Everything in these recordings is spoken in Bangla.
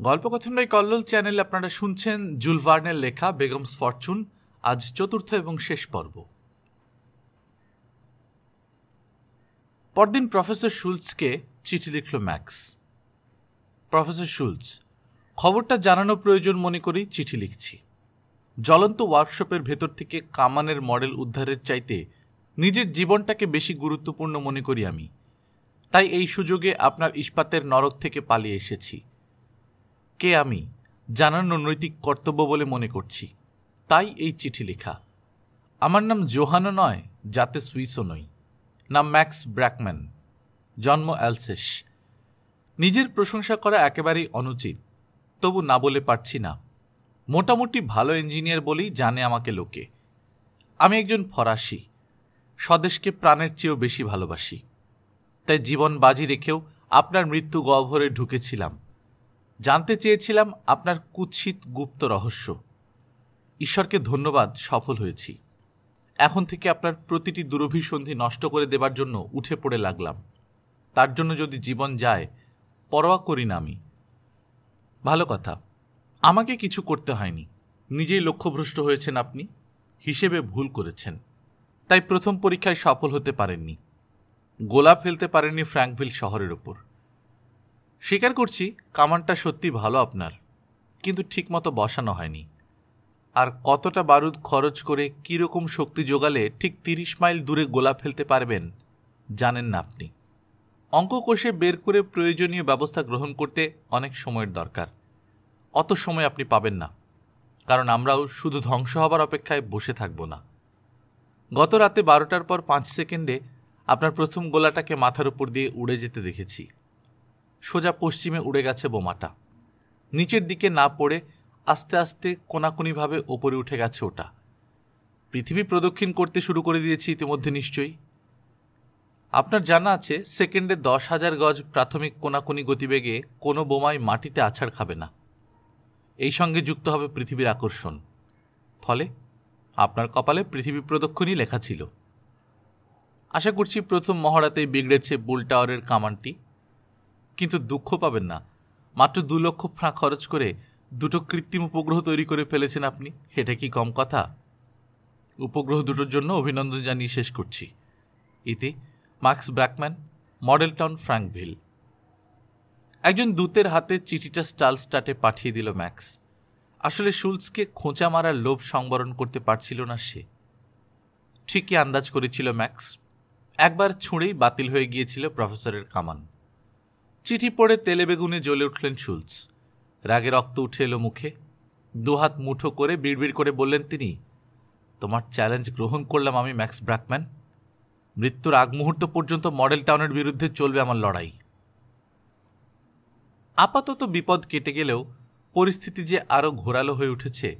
গল্পকথনবাই কল্লোল চ্যানেলে আপনারা শুনছেন জুলভার্নের লেখা বেগমস ফরচুন। আজ চতুর্থ এবং শেষ পর্ব। পরদিন প্রফেসর শুলসকে চিঠি লিখল ম্যাক্স। প্রফেসর শুলস খবরটা জানানো প্রয়োজন মনে করেই চিঠি লিখছি। জ্বলন্ত ওয়ার্কশপের ভেতর থেকে কামানের মডেল উদ্ধারের চাইতে নিজের জীবনটাকে বেশি গুরুত্বপূর্ণ মনে করি আমি। তাই এই সুযোগে আপনার ইস্পাতের নরক থেকে পালিয়ে এসেছি। কে আমি, জানানো নৈতিক কর্তব্য বলে মনে করছি। তাই এই চিঠি লেখা। আমার নাম জোহানো নয়, যাতে সুইসও নই। নাম ম্যাক্স ব্র্যাকম্যান। জন্ম অ্যালসেস। নিজের প্রশংসা করা একেবারেই অনুচিত। তবু না বলে পারছি না। মোটামুটি ভালো ইঞ্জিনিয়ার বলেই জানে আমাকে লোকে। আমি একজন ফরাসি। স্বদেশকে প্রাণের চেয়েও বেশি ভালোবাসি। তাই জীবন বাজি রেখেও আপনার মৃত্যু গহ্বরে ঢুকেছিলাম। জানতে চেয়েছিলাম আপনার কুৎসিত গুপ্ত রহস্য। ঈশ্বরকে ধন্যবাদ, সফল হয়েছি। এখন থেকে আপনার প্রতিটি দুরভিসন্ধি নষ্ট করে দেবার জন্য উঠে পড়ে লাগলাম। তার জন্য যদি জীবন যায়, পরোয়া করি না আমি। ভালো কথা, আমাকে কিছু করতে হয়নি। নিজেই লক্ষ্যভ্রষ্ট হয়েছেন আপনি, হিসেবে ভুল করেছেন। তাই প্রথম পরীক্ষায় সফল হতে পারেননি। গোলা ফেলতে পারেননি ফ্র্যাঙ্কভিল শহরের ওপর। স্বীকার করছি, কামানটা সত্যি ভালো আপনার, কিন্তু ঠিকমতো বসানো হয়নি। আর কতটা বারুদ খরচ করে কীরকম শক্তি যোগালে ঠিক তিরিশ মাইল দূরে গোলা ফেলতে পারবেন, জানেন না আপনি। অঙ্ক কোষে বের করে প্রয়োজনীয় ব্যবস্থা গ্রহণ করতে অনেক সময়ের দরকার। অত সময় আপনি পাবেন না, কারণ আমরাও শুধু ধ্বংস হবার অপেক্ষায় বসে থাকব না। গত রাতে বারোটার পর পাঁচ সেকেন্ডে আপনার প্রথম গোলাটাকে মাথার উপর দিয়ে উড়ে যেতে দেখেছি। সোজা পশ্চিমে উড়ে গেছে বোমাটা। নিচের দিকে না পড়ে আস্তে আস্তে কোনাকুনিভাবে ওপরে উঠে গেছে ওটা। পৃথিবী প্রদক্ষিণ করতে শুরু করে দিয়েছি ইতিমধ্যে নিশ্চয়ই। আপনার জানা আছে, সেকেন্ডে দশ হাজার গজ প্রাথমিক কোনাকুনি গতিবেগে কোনো বোমায় মাটিতে আছাড় খাবে না। এই সঙ্গে যুক্ত হবে পৃথিবীর আকর্ষণ। ফলে আপনার কপালে পৃথিবী প্রদক্ষিণই লেখা ছিল। আশা করছি প্রথম মহড়াতেই বিগড়েছে বুল টাওয়ারের কামানটি। কিন্তু দুঃখ পাবেন না। মাত্র দু লক্ষ ফ্রাঁ খরচ করে দুটো কৃত্রিম উপগ্রহ তৈরি করে ফেলেছেন আপনি। এটা কি কম কথা? উপগ্রহ দুটোর জন্য অভিনন্দন জানিয়ে শেষ করছি। এতে Marks Brackman, Model Town Frankville একজন দূতের হাতে চিঠিটা স্টাল স্টার্টে পাঠিয়ে দিল ম্যাক্স। আসলে শুলসকে খোঁচা মারার লোভ সংবরণ করতে পারছিল না সে। ঠিকই আন্দাজ করেছিল ম্যাক্স। একবার ছুঁড়েই বাতিল হয়ে গিয়েছিল প্রফেসরের কামান। চিঠি পড়ে তেলে বেগুনে জ্বলে উঠলেন শুলস। রাগে রক্ত উঠে এলো মুখে। দুহাত মুঠো করে বিড়বিড় করে বললেন তিনি, তোমার চ্যালেঞ্জ গ্রহণ করলাম আমি, ম্যাক্স ব্র্যাকম্যান। মৃত্যুর আগ মুহূর্ত পর্যন্ত মডেল টাউনের বিরুদ্ধে চলবে আমার লড়াই। আপাতত বিপদ কেটে গেলেও পরিস্থিতি যে আরও ঘোরালো হয়ে উঠেছে,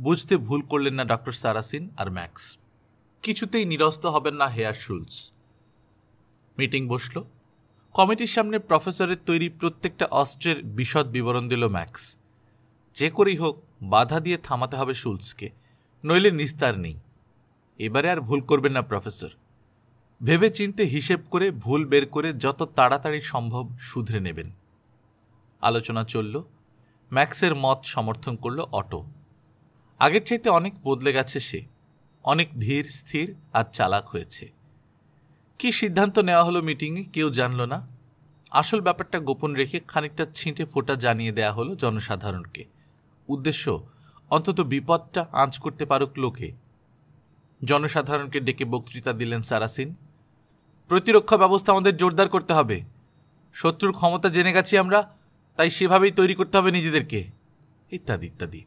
বুঝতে ভুল করলেন না ডক্টর সারাসিন আর ম্যাক্স। কিছুতেই নিরস্ত হবেন না হেয়ার শুলস। মিটিং বসল। কমিটির সামনে প্রফেসরের তৈরি প্রত্যেকটা অস্ত্রের বিশদ বিবরণ দিল ম্যাক্স। যে করেই হোক, বাধা দিয়ে থামাতে হবে শুলসকে, নইলে নিস্তার নেই। এবারে আর ভুল করবেন না প্রফেসর। ভেবে চিনতে হিসেব করে, ভুল বের করে যত তাড়াতাড়ি সম্ভব শুধরে নেবেন। আলোচনা চলল। ম্যাক্সের মত সমর্থন করল অটো। আগের চাইতে অনেক বদলে গেছে সে। অনেক ধীর, স্থির আর চালাক হয়েছে। কি সিদ্ধান্ত নেওয়া হলো মিটিংয়ে কেউ জানল না। আসল ব্যাপারটা গোপন রেখে খানিকটা ছিঁটে ফোটা জানিয়ে দেয়া হলো জনসাধারণকে। উদ্দেশ্য, অন্তত বিপদটা আঁচ করতে পারুক লোকে। জনসাধারণকে ডেকে বক্তৃতা দিলেন সারাসিন। প্রতিরক্ষা ব্যবস্থা আমাদের জোরদার করতে হবে। শত্রুর ক্ষমতা জেনে গেছি আমরা, তাই সেভাবেই তৈরি করতে হবে নিজেদেরকে। ইত্যাদি ইত্যাদি।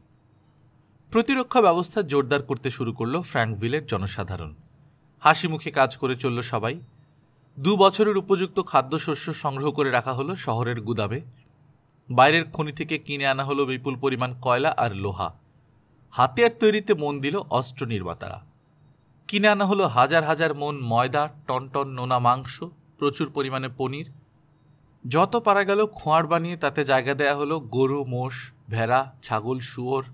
প্রতিরক্ষা ব্যবস্থা জোরদার করতে শুরু করল ফ্র্যাঙ্কভিলের জনসাধারণ। হাসি মুখে কাজ করে চলল সবাই। দু বছরের উপযুক্ত খাদ্যশস্য সংগ্রহ করে রাখা হলো শহরের গুদামে। বাইরের খনি থেকে কিনে আনা হলো বিপুল পরিমাণ কয়লা আর লোহা। হাতিয়ার তৈরিতে মন দিল অস্ত্র নির্মাতারা। কিনে আনা হলো হাজার হাজার মন ময়দা টন টন নোনা মাংস, প্রচুর পরিমাণে পনির। যত পারা গেল খোঁয়ার বানিয়ে তাতে জায়গা দেয়া হলো গরু, মোষ, ভেড়া, ছাগল, শুয়োর।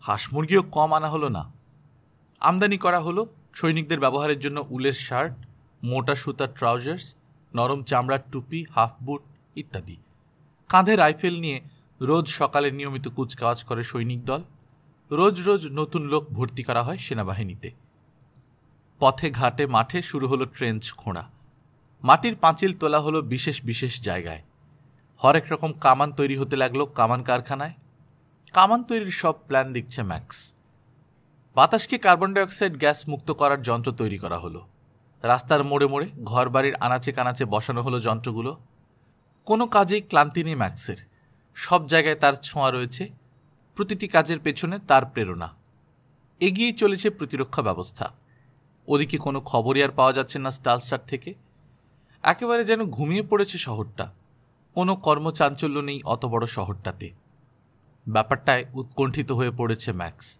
হাঁস মুরগিও কম আনা হলো না। আমদানি করা হলো সৈনিকদের ব্যবহারের জন্য উলের শার্ট মোটা সুতার ট্রাউজার্স, নরম চামড়ার টুপি, হাফ বুট ইত্যাদি। কাঁধে রাইফেল নিয়ে রোজ সকালে নিয়মিত কুচকাওয়াজ করে সৈনিক দল। রোজ রোজ নতুন লোক ভর্তি করা হয় সেনাবাহিনীতে। পথে, ঘাটে, মাঠে শুরু হলো ট্রেঞ্চ খোঁড়া। মাটির পাঁচিল তোলা হলো বিশেষ বিশেষ জায়গায়। হরেক রকম কামান তৈরি হতে লাগল কামান কারখানায়। কামান তৈরির সব প্ল্যান দিচ্ছে ম্যাক্স। বাতাসকে কার্বন ডাইঅক্সাইড গ্যাস মুক্ত করার যন্ত্র তৈরি করা হলো। রাস্তার মোড়ে মোড়ে ঘরবাড়ির আনাচে কানাচে বসানো হলো যন্ত্রগুলো। কোনো কাজেই ক্লান্তি নেই ম্যাক্সের। সব জায়গায় তার ছোঁয়া রয়েছে। প্রতিটি কাজের পেছনে তার প্রেরণা। এগিয়েই চলেছে প্রতিরক্ষা ব্যবস্থা। ওদিকে কোনো খবরই আর পাওয়া যাচ্ছে না স্টালস্টার থেকে। একেবারে যেন ঘুমিয়ে পড়েছে শহরটা। কোনো কর্মচাঞ্চল্য নেই অত বড় শহরটাতে। ব্যাপারটায় উৎকণ্ঠিত হয়ে পড়েছে ম্যাক্স।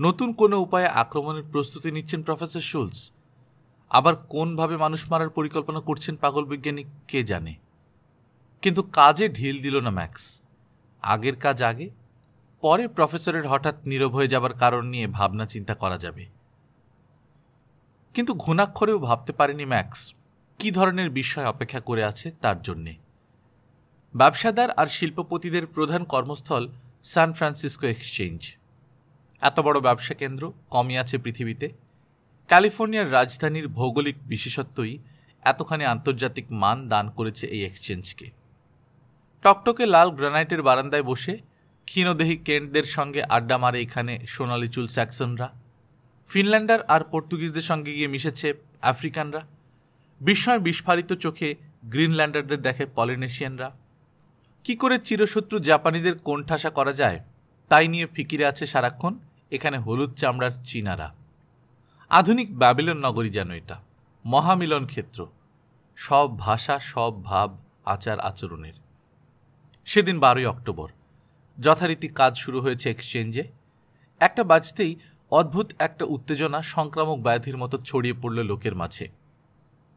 নতুন কোনো উপায়ে আক্রমণের প্রস্তুতি নিচ্ছেন প্রফেসর শুলস। আবার কোনভাবে মানুষ মারার পরিকল্পনা করছেন পাগল বিজ্ঞানী কে জানে? কিন্তু কাজে ঢিল দিল না ম্যাক্স। আগের কাজ আগে, পরে প্রফেসরের হঠাৎ নীরব হয়ে যাবার কারণ নিয়ে ভাবনা চিন্তা করা যাবে। কিন্তু ঘুণাক্ষরেও ভাবতে পারেনি ম্যাক্স কি ধরনের বিষয় অপেক্ষা করে আছে তার জন্যে। ব্যবসাদার আর শিল্পপতিদের প্রধান কর্মস্থল সান ফ্রান্সিসকো এক্সচেঞ্জ। এত বড় ব্যবসা কেন্দ্র কমই আছে পৃথিবীতে। ক্যালিফোর্নিয়ার রাজধানীর ভৌগোলিক বিশেষত্বই এতখানি আন্তর্জাতিক মান দান করেছে এই এক্সচেঞ্জকে। টকটকে লাল গ্রানাইটের বারান্দায় বসে ক্ষীণদেহী কেন্টদের সঙ্গে আড্ডা মারে এখানে সোনালি চুল স্যাক্সনরা। ফিনল্যান্ডার আর পর্তুগিজদের সঙ্গে গিয়ে মিশেছে আফ্রিকানরা। বিস্ময় বিস্ফারিত চোখে গ্রিনল্যান্ডারদের দেখে পলিনেশিয়ানরা। কি করে চিরশত্রু জাপানিদের কোণঠাসা করা যায়, তাই নিয়ে ফিকিরে আছে সারাক্ষণ এখানে হলুদ চামড়ার চীনারা। আধুনিক ব্যাবিলন নগরী যেন এটা, মহামিলন ক্ষেত্র। সব ভাষা, সব ভাব, আচার, আচরণের। সেদিন বারোই অক্টোবর, যথারীতি কাজ শুরু হয়েছে এক্সচেঞ্জে একটা বাজতেই অদ্ভুত একটা উত্তেজনা, সংক্রামক ব্যাধির মতো ছড়িয়ে পড়ল লোকের মাঝে।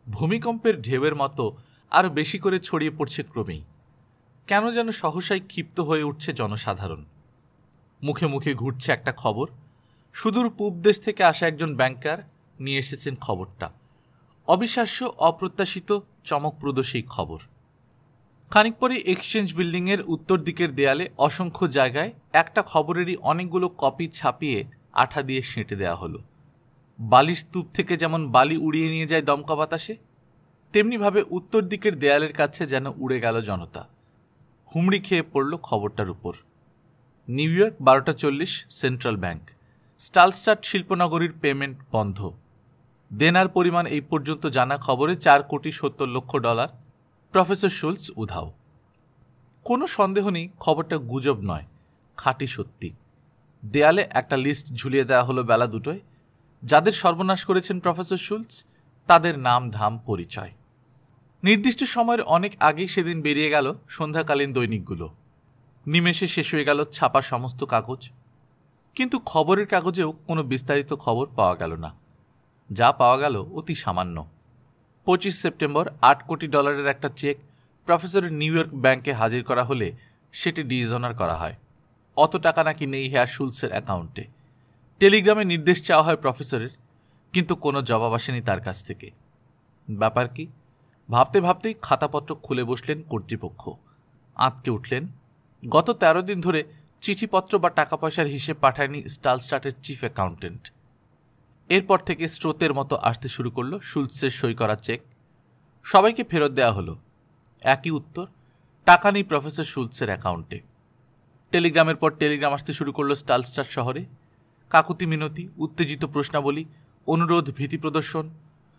ভূমিকম্পের ঢেউয়ের মতো আরও বেশি করে ছড়িয়ে পড়ছে ক্রমেই। কেন যেন সহসাই ক্ষিপ্ত হয়ে উঠছে জনসাধারণ। মুখে মুখে ঘুরছে একটা খবর সুদূর পূব দেশ থেকে আসা একজন ব্যাংকার নিয়ে এসেছেন খবরটা। অবিশ্বাস্য, অপ্রত্যাশিত, চমকপ্রদ সেই খবর। খানিক পরে এক্সচেঞ্জ বিল্ডিংয়ের উত্তর দিকের দেয়ালে অসংখ্য জায়গায় একটা খবরেরই অনেকগুলো কপি ছাপিয়ে আঠা দিয়ে সেঁটে দেওয়া হলো। বালির স্তূপ থেকে যেমন বালি উড়িয়ে নিয়ে যায় দমকা বাতাসে, তেমনিভাবে উত্তর দিকের দেয়ালের কাছে যেন উড়ে গেল জনতা। হুমড়ি খেয়ে পড়ল খবরটার উপর। নিউ ইয়র্ক, বারোটা চল্লিশ, সেন্ট্রাল ব্যাংক। স্টালস্টার্ট শিল্পনগরীর পেমেন্ট বন্ধ। দেনার পরিমাণ এই পর্যন্ত জানা খবরে চার কোটি সত্তর লক্ষ ডলার। প্রফেসর শুলস উধাও। কোনো সন্দেহ নেই, খবরটা গুজব নয়, খাঁটি সত্যি। দেয়ালে একটা লিস্ট ঝুলিয়ে দেওয়া হলো বেলা দুটোয়। যাদের সর্বনাশ করেছেন প্রফেসর শুলস, তাদের নাম, ধাম, পরিচয়। নির্দিষ্ট সময়ের অনেক আগেই সেদিন বেরিয়ে গেল সন্ধ্যাকালীন দৈনিকগুলো। নিমেষে শেষ হয়ে গেল ছাপা সমস্ত কাগজ। কিন্তু খবরের কাগজেও কোনো বিস্তারিত খবর পাওয়া গেল না। যা পাওয়া গেল অতি সামান্য। পঁচিশ সেপ্টেম্বর আট কোটি ডলারের একটা চেক প্রফেসরের নিউ ইয়র্ক ব্যাংকে হাজির করা হলে সেটি ডিজনার করা হয়। অত টাকা নাকি নেই হেয়ার শুলসের অ্যাকাউন্টে। টেলিগ্রামে নির্দেশ চাওয়া হয় প্রফেসরের, কিন্তু কোনো জবাব আসেনি তার কাছ থেকে। ব্যাপার কি? ভাবতে ভাবতেই খাতাপত্র খুলে বসলেন কর্তৃপক্ষ। আঁতকে উঠলেন। গত তেরো দিন ধরে চিঠিপত্র বা টাকা পয়সার হিসেব পাঠায়নি স্টালস্টার্টের চিফ অ্যাকাউন্টেন্ট। এরপর থেকে স্রোতের মতো আসতে শুরু করল শুলসের সই করা চেক। সবাইকে ফেরত দেওয়া হলো। একই উত্তর, টাকা নেই প্রফেসর শুলসের অ্যাকাউন্টে। টেলিগ্রামের পর টেলিগ্রাম আসতে শুরু করল স্টালস্টার শহরে। কাকুতি মিনতি, উত্তেজিত প্রশ্নাবলী, অনুরোধ, ভীতি প্রদর্শন,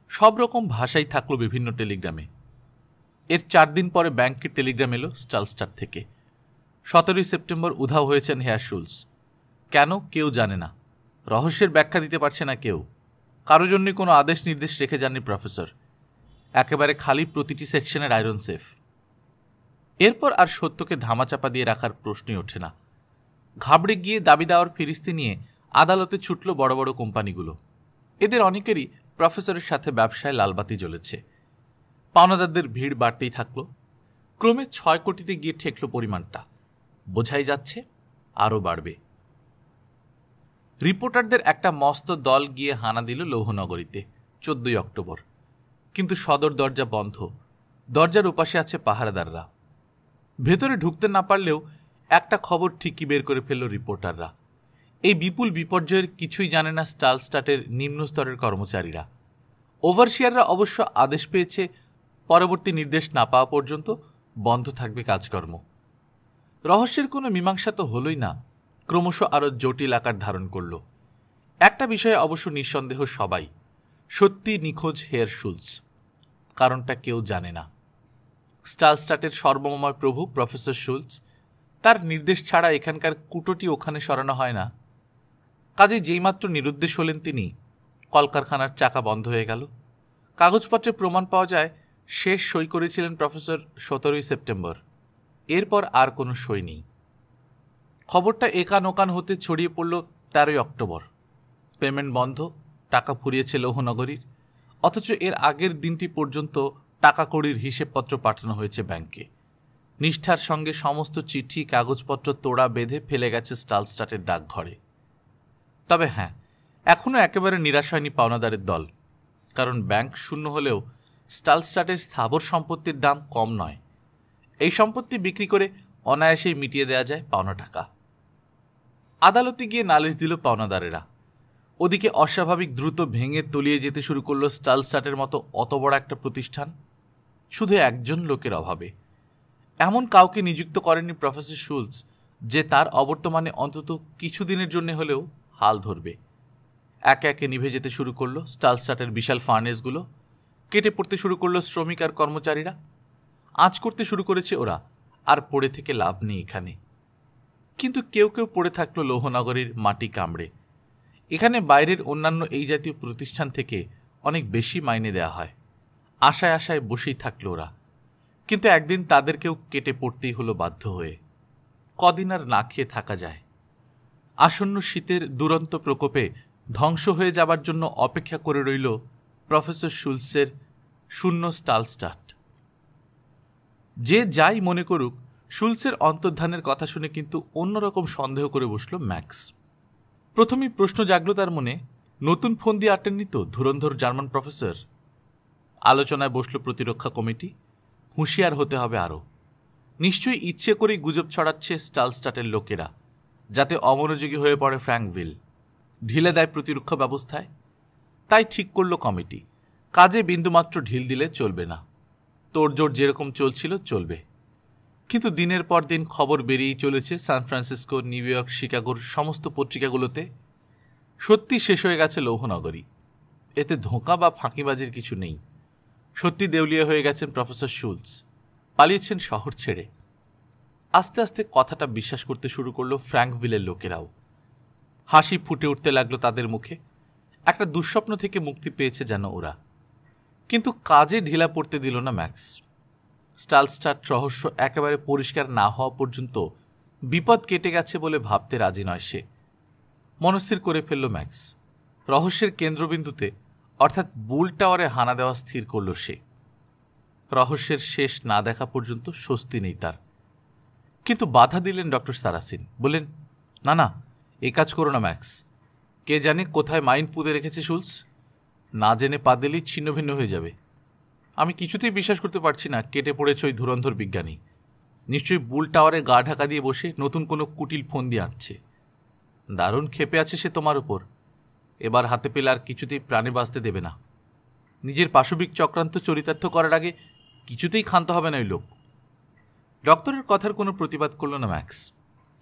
সব রকম ভাষাই থাকল বিভিন্ন টেলিগ্রামে। এর চার দিন পরে ব্যাংকের টেলিগ্রাম এলো স্টালস্টার থেকে। সতেরোই সেপ্টেম্বর উধাও হয়েছেন হেয়ার শুলস। কেন? কেউ জানে না। রহস্যের ব্যাখ্যা দিতে পারছে না কেউ। কারও জন্যই কোনো আদেশ নির্দেশ রেখে যাননি প্রফেসর। একেবারে খালি প্রতিটি সেকশনের আয়রন সেফ। এরপর আর সত্যকে ধামাচাপা দিয়ে রাখার প্রশ্নই ওঠে না। ঘাবড়ে গিয়ে দাবি দেওয়ার ফিরিস্তি নিয়ে আদালতে ছুটল বড় বড় কোম্পানিগুলো। এদের অনেকেরই প্রফেসরের সাথে ব্যবসায় লালবাতি জ্বলেছে। পাওনাদারদের ভিড় বাড়তেই থাকল। ক্রমে ছয় কোটিতে গিয়ে ঠেকল পরিমাণটা। বোঝাই যাচ্ছে, আরও বাড়বে। রিপোর্টারদের একটা মস্ত দল গিয়ে হানা দিল লৌহনগরীতে, চোদ্দই অক্টোবর। কিন্তু সদর দরজা বন্ধ, দরজার উপাশে আছে পাহারাদাররা। ভেতরে ঢুকতে না পারলেও একটা খবর ঠিকই বের করে ফেলল রিপোর্টাররা। এই বিপুল বিপর্যয়ের কিছুই জানে না স্টাল স্টার্টের নিম্ন স্তরের কর্মচারীরা। ওভারশিয়াররা অবশ্য আদেশ পেয়েছে, পরবর্তী নির্দেশ না পাওয়া পর্যন্ত বন্ধ থাকবে কাজকর্ম। রহস্যের কোনো মীমাংসা তো হলই না, ক্রমশ আরও জটিল আকার ধারণ করল। একটা বিষয়ে অবশ্য নিঃসন্দেহ সবাই, সত্যি নিখোঁজ হেয়ার শুলস, কারণটা কেউ জানে না। স্টাল স্টার্টের সর্বময় প্রভু প্রফেসর শুলস, তার নির্দেশ ছাড়া এখানকার কুটোটি ওখানে সরানো হয় না। কাজে যেইমাত্র নিরুদ্দেশ হলেন তিনি, কলকারখানার চাকা বন্ধ হয়ে গেল। কাগজপত্রে প্রমাণ পাওয়া যায়, শেষ সই করেছিলেন প্রফেসর সতেরোই সেপ্টেম্বর। এরপর আর কোনো সই নেই। খবরটা একান ওকান হতে ছড়িয়ে পড়ল তেরোই অক্টোবর। পেমেন্ট বন্ধ, টাকা ফুরিয়েছে লৌহনগরীর, অথচ এর আগের দিনটি পর্যন্ত টাকা কড়ির হিসেবপত্র পাঠানো হয়েছে ব্যাংকে। নিষ্ঠার সঙ্গে সমস্ত চিঠি, কাগজপত্র তোড়া বেঁধে ফেলে গেছে স্টালস্টাটের ডাকঘরে। তবে হ্যাঁ এখনও একেবারে নিরাশ হয়নি পাওনাদারের দল, কারণ ব্যাংক শূন্য হলেও স্টাল স্টালস্টাটের স্থাবর সম্পত্তির দাম কম নয়। এই সম্পত্তি বিক্রি করে অনায়াসেই মিটিয়ে দেয়া যায় পাওনা টাকা। আদালতে গিয়ে নালিশ দিল পাওনাদারেরা। ওদিকে অস্বাভাবিক দ্রুত ভেঙে তলিয়ে যেতে শুরু করল স্টালস্টাটের মতো অত বড় একটা প্রতিষ্ঠান। শুধু একজন লোকের অভাবে। এমন কাউকে নিযুক্ত করেনি প্রফেসর শুলস, যে তার অবর্তমানে অন্তত কিছুদিনের জন্য হলেও হাল ধরবে। একে একে নিভে যেতে শুরু করল স্টালস্টাটের বিশাল ফার্নেসগুলো কেটে পড়তে শুরু করল শ্রমিক আর কর্মচারীরা। আঁচ করতে শুরু করেছে ওরা, আর পড়ে থেকে লাভ নেই এখানে। কিন্তু কেউ কেউ পড়ে থাকল লৌহনগরীর মাটি কামড়ে। এখানে বাইরের অন্যান্য এই জাতীয় প্রতিষ্ঠান থেকে অনেক বেশি মাইনে দেওয়া হয়। আশায় আশায় বসেই থাকল ওরা। কিন্তু একদিন তাদেরকেও কেটে পড়তেই হলো বাধ্য হয়ে। কদিন আর না খেয়ে থাকা যায়। আসন্ন শীতের দুরন্ত প্রকোপে ধ্বংস হয়ে যাবার জন্য অপেক্ষা করে রইল প্রফেসর শুলসের শূন্য স্টাল স্টার্ট যে যাই মনে করুক, শুলসের অন্তর্ধানের কথা শুনে কিন্তু অন্যরকম সন্দেহ করে বসল ম্যাক্স। প্রথমেই প্রশ্ন জাগল তার মনে, নতুন ফোন দিয়ে আটেননি তো ধুরন্ধর জার্মান প্রফেসর? আলোচনায় বসল প্রতিরক্ষা কমিটি, হুঁশিয়ার হতে হবে আরও। নিশ্চয়ই ইচ্ছে করেই গুজব ছড়াচ্ছে স্টালস্টাটের লোকেরা, যাতে অমনোযোগী হয়ে পড়ে ফ্র্যাঙ্কভিল। ঢিলে দেয় প্রতিরক্ষা ব্যবস্থায়। তাই ঠিক করল কমিটি, কাজে বিন্দুমাত্র ঢিল দিলে চলবে না। তোড়জোড় যেরকম চলছিল, চলবে। কিন্তু দিনের পর দিন খবর বেরিয়েই চলেছে সান ফ্রান্সিসকো, নিউ ইয়র্ক, শিকাগোর সমস্ত পত্রিকাগুলোতে। সত্যি শেষ হয়ে গেছে লৌহনগরী। এতে ধোঁকা বা ফাঁকিবাজির কিছু নেই। সত্যি দেউলিয়া হয়ে গেছেন প্রফেসর শুলস। পালিয়েছেন শহর ছেড়ে। আস্তে আস্তে কথাটা বিশ্বাস করতে শুরু করল ফ্র্যাঙ্কভিলের লোকেরাও। হাসি ফুটে উঠতে লাগল তাদের মুখে। একটা দুঃস্বপ্ন থেকে মুক্তি পেয়েছে যেন ওরা। কিন্তু কাজে ঢিলা পড়তে দিল না ম্যাক্স। স্টালস্টার রহস্য একেবারে পরিষ্কার না হওয়া পর্যন্ত বিপদ কেটে গেছে বলে ভাবতে রাজি নয় সে। মনস্থির করে ফেলল ম্যাক্স। রহস্যের কেন্দ্রবিন্দুতে, অর্থাৎ বুল টাওয়ারে হানা দেওয়া স্থির করল সে। রহস্যের শেষ না দেখা পর্যন্ত স্বস্তি নেই তার। কিন্তু বাধা দিলেন ডক্টর সারাসিন। বললেন, না না, এ কাজ করো না ম্যাক্স। কে জানে কোথায় মাইন্ড পুঁতে রেখেছে শুলস? না জেনে পা দিলেই ছিন্ন ভিন্ন হয়ে যাবে। আমি কিছুতেই বিশ্বাস করতে পারছি না কেটে পড়েছে ওই ধুরন্ধর বিজ্ঞানী। নিশ্চয়ই বুল টাওয়ারে গা ঢাকা দিয়ে বসে নতুন কোনো কুটিল ফোন দিয়ে আঁটছে দারুণ খেপে আছে সে তোমার ওপর এবার হাতে পেলে আর কিছুতেই প্রাণে বাঁচতে দেবে না। নিজের পাশবিক চক্রান্ত চরিতার্থ করার আগে কিছুতেই ক্ষান্ত হবে না ওই লোক। ডক্টরের কথার কোনো প্রতিবাদ করল না ম্যাক্স।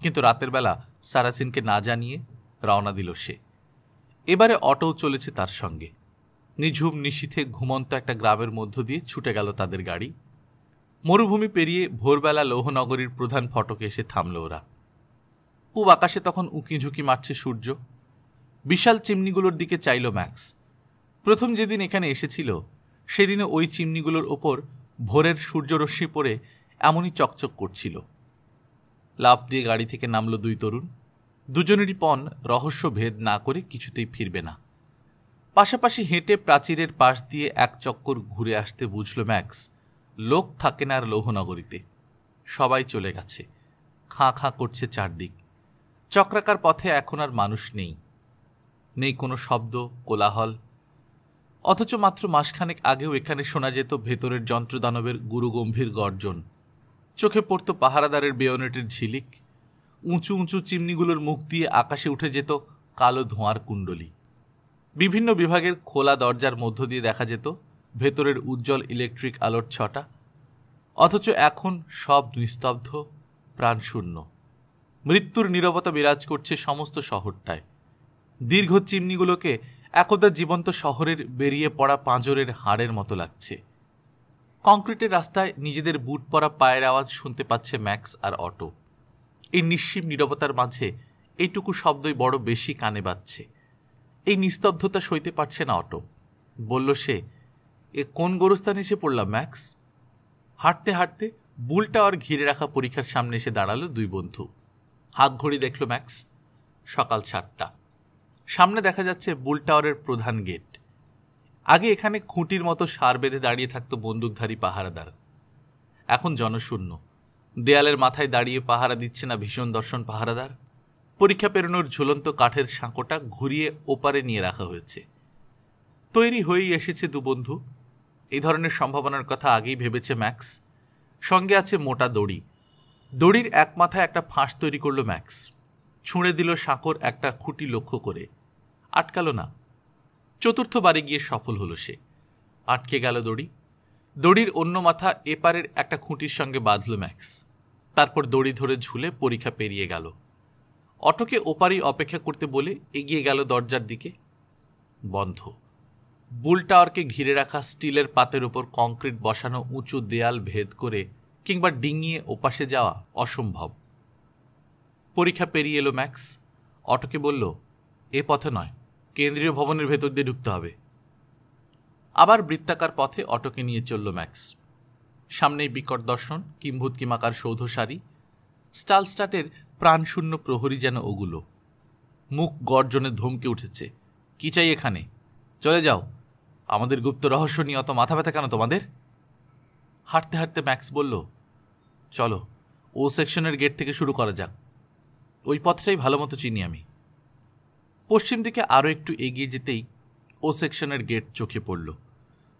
কিন্তু রাতের বেলা সারাসিনকে না জানিয়ে রওনা দিল সে। এবারে অটোও চলেছে তার সঙ্গে। নিঝুম নিশীথে ঘুমন্ত একটা গ্রামের মধ্য দিয়ে ছুটে গেল তাদের গাড়ি। মরুভূমি পেরিয়ে ভোরবেলা লৌহনগরীর প্রধান ফটকে এসে থামল ওরা। পূব আকাশে তখন উঁকি ঝুঁকি মারছে সূর্য। বিশাল চিমনিগুলোর দিকে চাইল ম্যাক্স। প্রথম যেদিন এখানে এসেছিল সেদিনে ওই চিমনিগুলোর ওপর ভোরের সূর্যরশ্মি পড়ে এমনই চকচক করছিল। লাফ দিয়ে গাড়ি থেকে নামল দুই তরুণ। দুজনেরই পণ রহস্য ভেদ না করে কিছুতেই ফিরবে না। পাশাপাশি হেঁটে প্রাচীরের পাশ দিয়ে এক চক্কর ঘুরে আসতে বুঝল ম্যাক্স, লোক থাকে না আর লৌহনগরীতে। সবাই চলে গেছে। খাঁ খাঁ করছে চারদিক। চক্রাকার পথে এখন আর মানুষ নেই। নেই কোনো শব্দ, কোলাহল। অথচ মাত্র মাসখানেক আগেও এখানে শোনা যেত ভেতরের যন্ত্রদানবের গুরুগম্ভীর গর্জন। চোখে পড়ত পাহারাদারের বেয়নেটের ঝিলিক। উঁচু উঁচু চিমনিগুলোর মুখ দিয়ে আকাশে উঠে যেত কালো ধোঁয়ার কুণ্ডলী। বিভিন্ন বিভাগের খোলা দরজার মধ্য দিয়ে দেখা যেত ভেতরের উজ্জ্বল ইলেকট্রিক আলোর ছটা। অথচ এখন সব নিস্তব্ধ, প্রাণশূন্য। মৃত্যুর নীরবতা বিরাজ করছে সমস্ত শহরটায়। দীর্ঘ চিমনিগুলোকে একদা জীবন্ত শহরের বেরিয়ে পড়া পাঁজরের হাড়ের মতো লাগছে। কংক্রিটের রাস্তায় নিজেদের বুট পরা পায়ের আওয়াজ শুনতে পাচ্ছে ম্যাক্স আর অটো। এই নিঃসীম নীরবতার মাঝে এইটুকু শব্দই বড় বেশি কানে বাজছে। এই নিস্তব্ধতা সইতে পারছে না অটো। বলল সে, এ কোন গোরস্থানে এসে পড়লাম, ম্যাক্স? হাঁটতে হাঁটতে বুল টাওয়ার ঘিরে রাখা পরীক্ষার সামনে এসে দাঁড়াল দুই বন্ধু। হাত ঘড়ি দেখল ম্যাক্স, সকাল সাতটা। সামনে দেখা যাচ্ছে বুল টাওয়ারের প্রধান গেট। আগে এখানে খুঁটির মতো সার বেঁধে দাঁড়িয়ে থাকতো বন্দুকধারী পাহারাদার। এখন জনশূন্য। দেয়ালের মাথায় দাঁড়িয়ে পাহারা দিচ্ছে না ভীষণ দর্শন পাহারাদার। পরীক্ষা পেরোনোর ঝুলন্ত কাঠের সাঁকোটা ঘুরিয়ে ওপারে নিয়ে রাখা হয়েছে। তৈরি হয়েই এসেছে দু বন্ধু। এই ধরনের সম্ভাবনার কথা আগেই ভেবেছে ম্যাক্স। সঙ্গে আছে মোটা দড়ি। দড়ির এক মাথায় একটা ফাঁস তৈরি করল ম্যাক্স। ছুঁড়ে দিল সাঁকোর একটা খুঁটি লক্ষ্য করে। আটকালো না। চতুর্থ বারে গিয়ে সফল হলো সে। আটকে গেল দড়ি। দড়ির অন্য মাথা এপারের একটা খুঁটির সঙ্গে বাঁধল ম্যাক্স। তারপর দড়ি ধরে ঝুলে পরীক্ষা পেরিয়ে গেল। অটোকে ওপারেই অপেক্ষা করতে বলে এগিয়ে গেল দরজার দিকে। বন্ধ। বুল টাওয়ারকে ঘিরে রাখা স্টিলের পাতের ওপর কংক্রিট বসানো উঁচু দেয়াল ভেদ করে কিংবা ডিঙিয়ে ওপাশে যাওয়া অসম্ভব। পরীক্ষা পেরিয়ে এলো ম্যাক্স। অটোকে বলল, এ পথে নয়, কেন্দ্রীয় ভবনের ভেতর দিয়ে ঢুকতে হবে। আবার বৃত্তাকার পথে অটোকে নিয়ে চলল ম্যাক্স। সামনেই বিকট দর্শন, কিম্ভূত কিমাকার সৌধ সারি স্টাল স্টাটের প্রাণশূন্য প্রহরী যেন ওগুলো। মুখ গর্জনে ধমকে উঠেছে, কি চাই এখানে? চলে যাও। আমাদের গুপ্ত রহস্য নিয়ে অত মাথা ব্যথা কেন তোমাদের? হাঁটতে হাঁটতে ম্যাক্স বলল, চলো, ও সেকশনের গেট থেকে শুরু করা যাক। ওই পথটাই ভালো মতো চিনি আমি। পশ্চিম দিকে আরও একটু এগিয়ে যেতেই ও সেকশনের গেট চোখে পড়ল।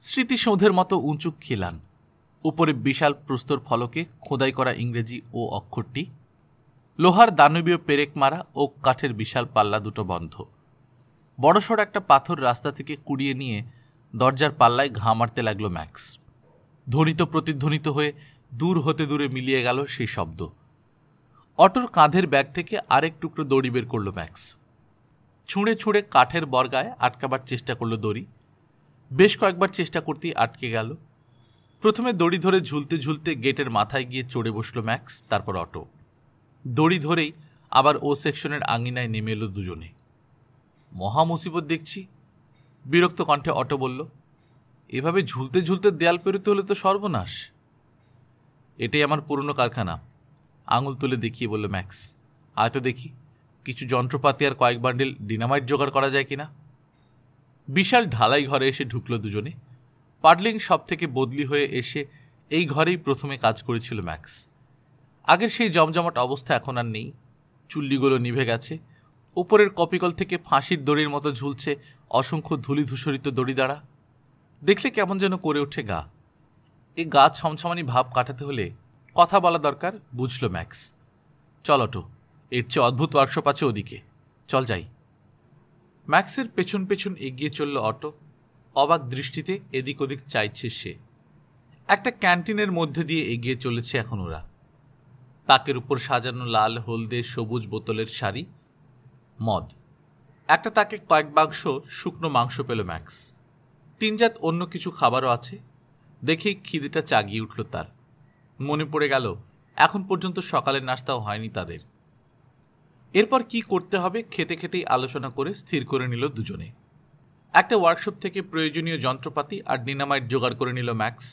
স্মৃতিসৌধের মতো উঁচু খিলান, উপরে বিশাল প্রস্তর ফলকে খোদাই করা ইংরেজি ও অক্ষরটি লোহার দানবীয় পেরেক মারা ও কাঠের বিশাল পাল্লা দুটো বন্ধ। বড়সড় একটা পাথর রাস্তা থেকে কুড়িয়ে নিয়ে দরজার পাল্লায় ঘা মারতে লাগল ম্যাক্স। ধ্বনিত প্রতিধ্বনিত হয়ে দূর হতে দূরে মিলিয়ে গেল সেই শব্দ। অটোর কাঁধের ব্যাগ থেকে আরেক টুকরো দড়ি বের করল ম্যাক্স। ছুঁড়ে ছুঁড়ে কাঠের বর্গায় আটকাবার চেষ্টা করল দড়ি। বেশ কয়েকবার চেষ্টা করতেই আটকে গেল। প্রথমে দড়ি ধরে ঝুলতে ঝুলতে গেটের মাথায় গিয়ে চড়ে বসল ম্যাক্স, তারপর অটো। দড়ি ধরেই আবার ও সেকশনের আঙিনায় নেমে এলো দুজনে। মহা মুসিবত দেখছি। বিরক্ত কণ্ঠে অটো বলল, এভাবে ঝুলতে ঝুলতে দেয়াল পেরোতে হলে তো সর্বনাশ। এটাই আমার পুরনো কারখানা। আঙুল তুলে দেখিয়ে বলল, ম্যাক্স, আয়তো দেখি, কিছু যন্ত্রপাতি আর কয়েক বান্ডিল ডিনামাইট জোগাড় করা যায় কিনা? বিশাল ঢালাই ঘরে এসে ঢুকলো দুজনে। পাডলিং সব থেকে বদলি হয়ে এসে এই ঘরেই প্রথমে কাজ করেছিল ম্যাক্স। আগের সেই জমজমাট অবস্থা এখন আর নেই। চুল্লিগুলো নিভে গেছে। উপরের কপিকল থেকে ফাঁসির দড়ির মতো ঝুলছে অসংখ্য ধুলি ধূসরিত দড়ি দ্বারা। দেখলে কেমন যেন করে ওঠে গা। এই গা ছমছমানি ভাব কাটাতে হলে কথা বলা দরকার, বুঝল ম্যাক্স। চল অটো, এর চেয়ে অদ্ভুত ওয়ার্কশপ আছে ওদিকে। চল যাই। ম্যাক্সের পেছন পেছন এগিয়ে চলল অটো। অবাক দৃষ্টিতে এদিক ওদিক চাইছে সে। একটা ক্যান্টিনের মধ্যে দিয়ে এগিয়ে চলেছে এখন ওরা। তাকের উপর সাজানো লাল, হলদে, সবুজ বোতলের শাড়ি, মদ। একটা তাকে কয়েক বাক্স শুকনো মাংস পেল ম্যাক্স। তিনজাত অন্য কিছু খাবারও আছে। দেখেই খিদেটা চাগিয়ে উঠল তার। মনে পড়ে গেল, এখন পর্যন্ত সকালের নাস্তাও হয়নি তাদের। এরপর কি করতে হবে খেতে খেতেই আলোচনা করে স্থির করে নিল দুজনে। একটা ওয়ার্কশপ থেকে প্রয়োজনীয় যন্ত্রপাতি আর ডিনামাইট জোগাড় করে নিল ম্যাক্স।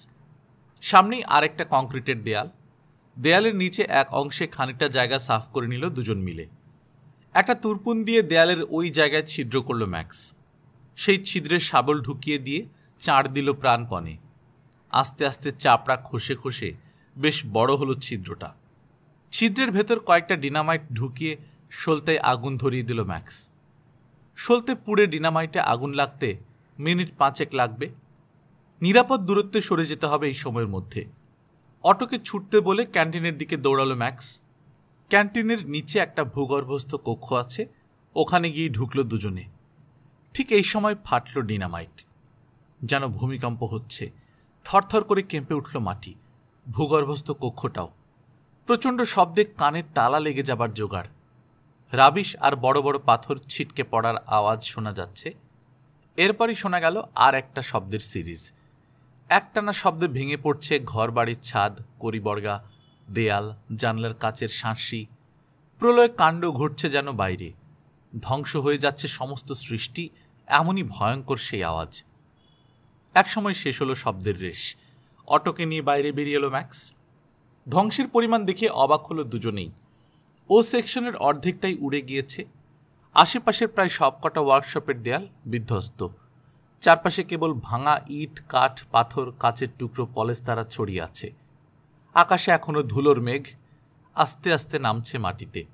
সামনেই আরেকটা কংক্রিটের দেয়াল। দেয়ালের নিচে এক অংশে খানিকটা জায়গা সাফ করে নিল দুজন মিলে। একটা তুরপুন দিয়ে দেয়ালের ওই জায়গায় ছিদ্র করল ম্যাক্স। সেই ছিদ্রের শাবল ঢুকিয়ে দিয়ে চাঁড় দিল প্রাণপণে। আস্তে আস্তে চাপড়া খসে খসে বেশ বড় হলো ছিদ্রটা। ছিদ্রের ভেতর কয়েকটা ডিনামাইট ঢুকিয়ে সলতায় আগুন ধরিয়ে দিল ম্যাক্স। সলতে পুড়ে ডিনামাইটে আগুন লাগতে মিনিট পাঁচেক লাগবে। নিরাপদ দূরত্বে সরে যেতে হবে এই সময়ের মধ্যে। অটোকে ছুটতে বলে ক্যান্টিনের দিকে দৌড়ালো ম্যাক্স। ক্যান্টিনের নিচে একটা ভূগর্ভস্থ কক্ষ আছে, ওখানে গিয়ে ঢুকলো দুজনে। ঠিক এই সময় ফাটল ডিনামাইট। যেন ভূমিকম্প হচ্ছে, থরথর করে কেঁপে উঠল মাটি, ভূগর্ভস্থ কক্ষটাও। প্রচণ্ড শব্দে কানে তালা লেগে যাবার জোগাড়। রাবিশ আর বড় বড় পাথর ছিটকে পড়ার আওয়াজ শোনা যাচ্ছে। এরপরই শোনা গেল আর একটা শব্দের সিরিজ। একটানা শব্দে ভেঙে পড়ছে ঘর বাড়ির ছাদ, করিবর্গা, দেয়াল, জানলার কাচের শাঁসি প্রলয় কাণ্ড ঘটছে যেন বাইরে। ধ্বংস হয়ে যাচ্ছে সমস্ত সৃষ্টি, এমনই ভয়ঙ্কর সেই আওয়াজ। একসময় শেষ হলো শব্দের রেশ। অটোকে নিয়ে বাইরে বেরিয়ে এলো ম্যাক্স। ধ্বংসের পরিমাণ দেখে অবাক হলো দুজনেই। ও সেকশনের অর্ধেকটাই উড়ে গিয়েছে। আশেপাশের প্রায় সবকটা ওয়ার্কশপের দেয়াল বিধ্বস্ত। চারপাশে কেবল ভাঙা ইট, কাঠ, পাথর, কাচের টুকরো পলেস তারা ছড়িয়ে আছে। আকাশে এখনও ধুলোর মেঘ, আস্তে আস্তে নামছে মাটিতে।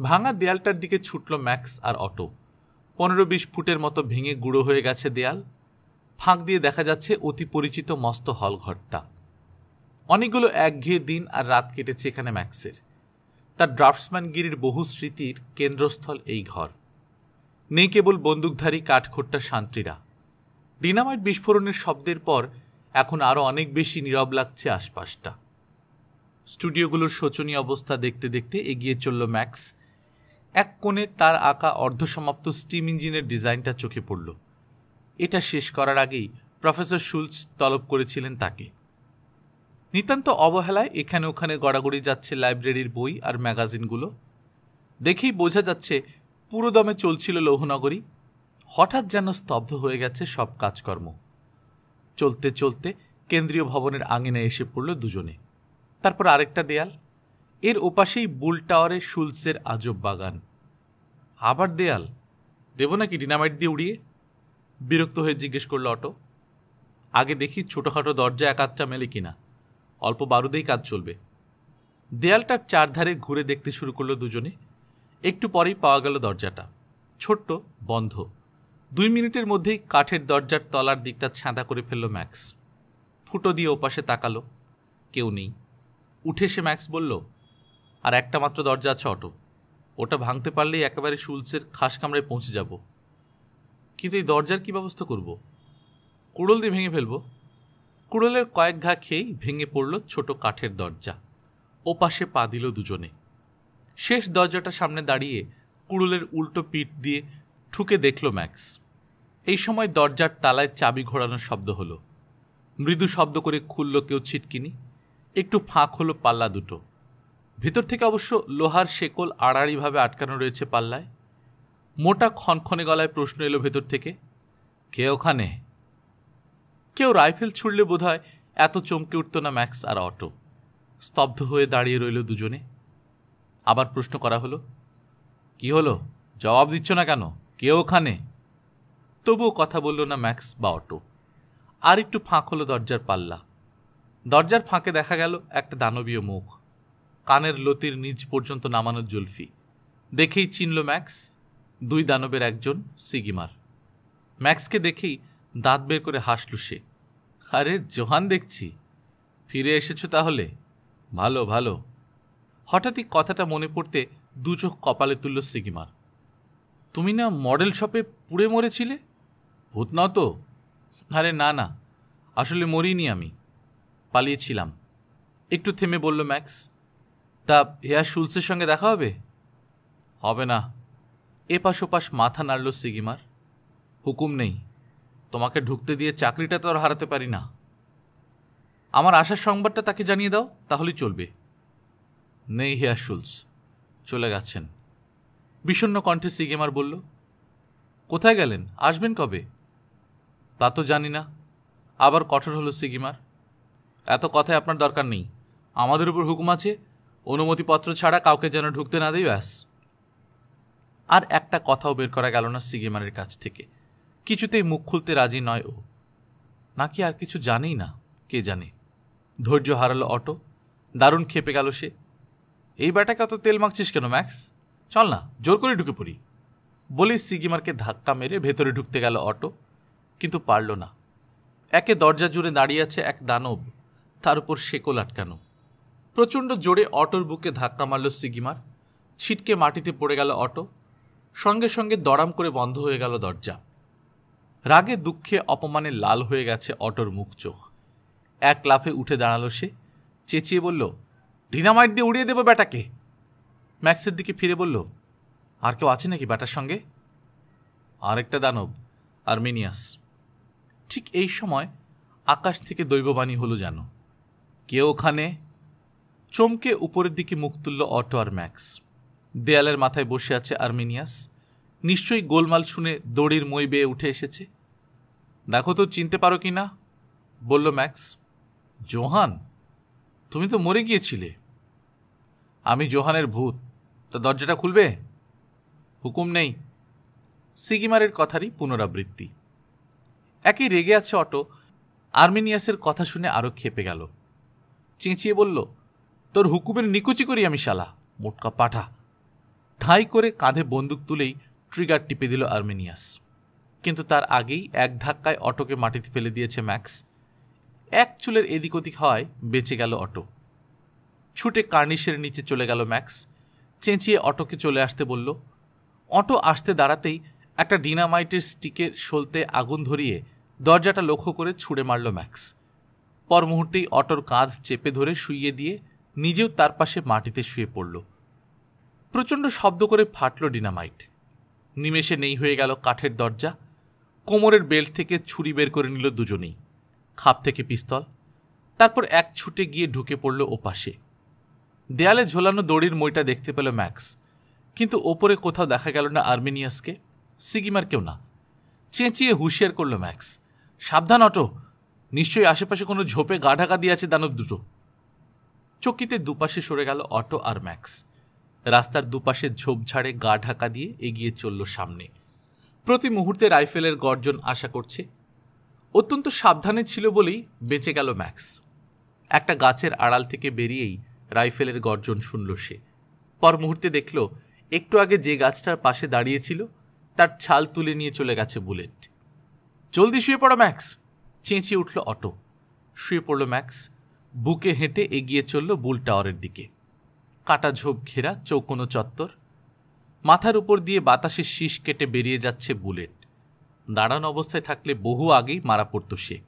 ভাঙা দেয়ালটার দিকে ছুটল ম্যাক্স আর অটো। পনেরো বিশ ফুটের মতো ভেঙে গুঁড়ো হয়ে গেছে দেয়াল। ফাঁক দিয়ে দেখা যাচ্ছে অতি পরিচিত মস্ত হলঘরটা অনেকগুলো একঘেয়ে দিন আর রাত কেটেছে এখানে ম্যাক্সের। তার ড্রাফটসম্যানগিরির বহু স্মৃতির কেন্দ্রস্থল এই ঘর। নেই কেবল বন্দুকধারী কাঠখোট্টা শান্তিরা। ডিনামাইট বিস্ফোরণের শব্দের পর এখন আরও অনেক বেশি নীরব লাগছে আশপাশটা। স্টুডিওগুলোর শোচনীয় অবস্থা দেখতে দেখতে এগিয়ে চলল ম্যাক্স। এক কোণে তার আঁকা অর্ধসমাপ্ত স্টিম ইঞ্জিনের ডিজাইনটা চোখে পড়ল। এটা শেষ করার আগেই প্রফেসর শুলস তলব করেছিলেন তাকে। নিতান্ত অবহেলায় এখানে ওখানে গড়াগড়ি যাচ্ছে লাইব্রেরির বই আর ম্যাগাজিনগুলো। দেখেই বোঝা যাচ্ছে পুরো দমে চলছিল লৌহনগরী। হঠাৎ যেন স্তব্ধ হয়ে গেছে সব কাজকর্ম। চলতে চলতে কেন্দ্রীয় ভবনের আঙিনে এসে পড়ল দুজনে। তারপর আরেকটা দেয়াল। এর ওপাশেই বুল টাওয়ারে শুলসের আজব বাগান। আবার দেয়াল। দেব নাকি ডিনামাইট দিয়ে উড়িয়ে? বিরক্ত হয়ে জিজ্ঞেস করল অটো। আগে দেখি ছোটোখাটো দরজা এক আধটা মেলে কিনা। অল্প বারুদেই কাজ চলবে। দেয়ালটার চারধারে ঘুরে দেখতে শুরু করল দুজনে। একটু পরেই পাওয়া গেল দরজাটা। ছোট্ট, বন্ধ। দুই মিনিটের মধ্যেই কাঠের দরজার তলার দিকটা ছাঁদা করে ফেলল ম্যাক্স। ফুটো দিয়ে ওপাশে তাকালো। কেউ নেই। উঠে সে ম্যাক্স বলল, আর একটা মাত্র দরজা আছে অটো। ওটা ভাঙতে পারলেই একেবারে শুলসের খাস কামড়ায় পৌঁছে যাব। কিন্তু এই দরজার কি ব্যবস্থা করব? কুড়োল দিয়ে ভেঙে ফেলব? কুড়োলের কয়েক ঘা খেয়েই ভেঙে পড়ল ছোট কাঠের দরজা। ওপাশে পা দিল দুজনে। শেষ দরজাটা সামনে দাঁড়িয়ে কুড়ুলের উল্টো পিঠ দিয়ে ঠুকে দেখল ম্যাক্স। এই সময় দরজার তালায় চাবি ঘোরানোর শব্দ হলো। মৃদু শব্দ করে খুলল কেউ ছিটকিনি। একটু ফাঁক হলো পাল্লা দুটো। ভেতর থেকে অবশ্য লোহার শেকল আড়াআড়িভাবে আটকানো রয়েছে পাল্লায়। মোটা ক্ষণক্ষণে গলায় প্রশ্ন এলো ভেতর থেকে, কে ওখানে? কেউ রাইফেল ছুড়লে বোধ এত চমকে উঠত না ম্যাক্স আর অটো। স্তব্ধ হয়ে দাঁড়িয়ে রইল দুজনে। আবার প্রশ্ন করা হলো, কি হলো? জবাব দিচ্ছ না কেন? কে ওখানে? তবুও কথা বলল না ম্যাক্স বা অটো। আর একটু ফাঁক হলো দরজার পাল্লা। দরজার ফাঁকে দেখা গেল একটা দানবীয় মুখ। কানের লতির নিচ পর্যন্ত নামানো জুলফি। দেখেই চিনল ম্যাক্স, দুই দানবের একজন সিগিমার। ম্যাক্সকে দেখেই দাঁত বের করে হাসল সে। আরে, জোহান দেখছি। ফিরে এসেছ তাহলে? ভালো ভালো। হঠাৎই কথাটা মনে পড়তে দু চোখ কপালে তুলল সিগিমার। তুমি না মডেল শপে পুড়ে মরেছিলে? ভূত নাও তো? আরে না না, আসলে মরিনি আমি। পালিয়েছিলাম। একটু থেমে বলল ম্যাক্স, তা হেয়ার শুলসের সঙ্গে দেখা হবে? হবে না। এপাশ ওপাশ মাথা নাড়ল সিগিমার। হুকুম নেই, তোমাকে ঢুকতে দিয়ে চাকরিটা তো আর হারাতে পারি না। আমার আসার সংবাদটা তাকে জানিয়ে দাও, তাহলেই চলবে। নেই হেয়ার শুলস চলে গেছেন। বিষণ্ন কণ্ঠে সিগেমার বলল, কোথায় গেলেন? আসবেন কবে? তা তো জানি না। আবার কঠোর হলো সিগিমার। এত কথায় আপনার দরকার নেই। আমাদের উপর হুকুম আছে, অনুমতিপত্র ছাড়া কাউকে যেন ঢুকতে না দেই, ব্যাস। আর একটা কথাও বের করা গেল না সিগিমারের কাছ থেকে। কিছুতেই মুখ খুলতে রাজি নয় ও। নাকি আর কিছু জানেই না, কে জানে? ধৈর্য হারালো অটো, দারুণ খেপে গেল সে। এই ব্যাটাকে অত তেল মাখছিস কেন, ম্যাক্স? চল না, জোর করে ঢুকে পড়ি। বলেই সিগিমারকে ধাক্কা মেরে ভেতরে ঢুকতে গেল অটো, কিন্তু পারল না। একে দরজা জুড়ে দাঁড়িয়ে আছে এক দানব, তার উপর শেকল আটকানো। প্রচণ্ড জোরে অটোর বুকে ধাক্কা মারল সিগিমার ছিটকে মাটিতে পড়ে গেল অটো, সঙ্গে সঙ্গে দড়াম করে বন্ধ হয়ে গেল দরজা। রাগে দুঃখে অপমানে লাল হয়ে গেছে অটোর মুখ চোখ। এক লাফে উঠে দাঁড়াল সে, চেঁচিয়ে বলল ডিনামাইট দিয়ে উড়িয়ে দেবো ব্যাটাকে। ম্যাক্সের দিকে ফিরে বলল, আর কেউ আছে নাকি ব্যাটার সঙ্গে? আরেকটা দানব, আর্মেনিয়াস। ঠিক এই সময় আকাশ থেকে দৈববাণী হলো যেন। কে ওখানে? চমকে উপরের দিকে মুখ তুলল অটো আর ম্যাক্স। দেয়ালের মাথায় বসে আছে আর্মেনিয়াস। নিশ্চয়ই গোলমাল শুনে দড়ির মই বেয়ে উঠে এসেছে। দেখো তো, চিনতে পারো কি না? বলল ম্যাক্স। জোহান, তুমি তো মরে গিয়েছিলে। আমি জোহানের ভূত। তো দরজাটা খুলবে? হুকুম নেই। সিগিমারের কথারই পুনরাবৃত্তি। একই রেগে আছে অটো। আর্মেনিয়াসের কথা শুনে আরও খেপে গেল। চেঁচিয়ে বলল, তোর হুকুমের নিকুচি করি আমি, শালা, মোটকা পাঠা। ধাই করে কাঁধে বন্দুক তুলেই ট্রিগার টিপে দিল আর্মেনিয়াস। কিন্তু তার আগেই এক ধাক্কায় অটোকে মাটিতে ফেলে দিয়েছে ম্যাক্স। এক চুলের এদিক ওদিক হয় বেঁচে গেল অটো। ছুটে কার্নিশের নিচে চলে গেল ম্যাক্স। চেঁচিয়ে অটোকে চলে আসতে বলল, অটো আসতে দাঁড়াতেই একটা ডিনামাইটের স্টিকের সলতে আগুন ধরিয়ে দরজাটা লক্ষ্য করে ছুঁড়ে মারল ম্যাক্স। পর মুহূর্তেই অটোর কাঁধ চেপে ধরে শুইয়ে দিয়ে নিজেও তার পাশে মাটিতে শুয়ে পড়ল। প্রচণ্ড শব্দ করে ফাটল ডিনামাইট। নিমেষে নেই হয়ে গেল কাঠের দরজা। কোমরের বেল্ট থেকে ছুরি বের করে নিল দুজনেই। খাপ থেকে পিস্তল। তারপর এক ছুটে গিয়ে ঢুকে পড়ল ওপাশে। দেয়ালে ঝোলানো দড়ির মইটা দেখতে পেল ম্যাক্স। কিন্তু ওপরে কোথাও দেখা গেল না আর্মেনিয়াসকে, সিগিমার কেউ না। চেঁচিয়ে হুঁশিয়ার করল ম্যাক্স, সাবধান অটো, নিশ্চয়ই আশেপাশে কোনো ঝোপে গা ঢাকা দিয়ে আছে দানব দুটো। চকিতে দুপাশে সরে গেল অটো আর ম্যাক্স। রাস্তার দুপাশে ঝোপঝাড়ে গা ঢাকা দিয়ে এগিয়ে চলল সামনে। প্রতি মুহূর্তে রাইফেলের গর্জন আশা করছে। অত্যন্ত সাবধানে ছিল বলেই বেঁচে গেল ম্যাক্স। একটা গাছের আড়াল থেকে বেরিয়েই রাইফেলের গর্জন শুনল সে। পর মুহূর্তে দেখল, একটু আগে যে গাছটার পাশে দাঁড়িয়েছিল, তার ছাল তুলে নিয়ে চলে গেছে বুলেট। জলদি শুয়ে পড়ো, ম্যাক্স! চেঁচিয়ে উঠল অটো। শুয়ে পড়ল ম্যাক্স, বুকে হেঁটে এগিয়ে চলল বুল টাওয়ারের দিকে। কাটা ঝোপ ঘেরা, চৌকোনো চত্বর। মাথার উপর দিয়ে বাতাসের শীষ কেটে বেরিয়ে যাচ্ছে বুলেট। দাঁড়ানো অবস্থায় থাকলে বহু আগেই মারা পড়ত সে।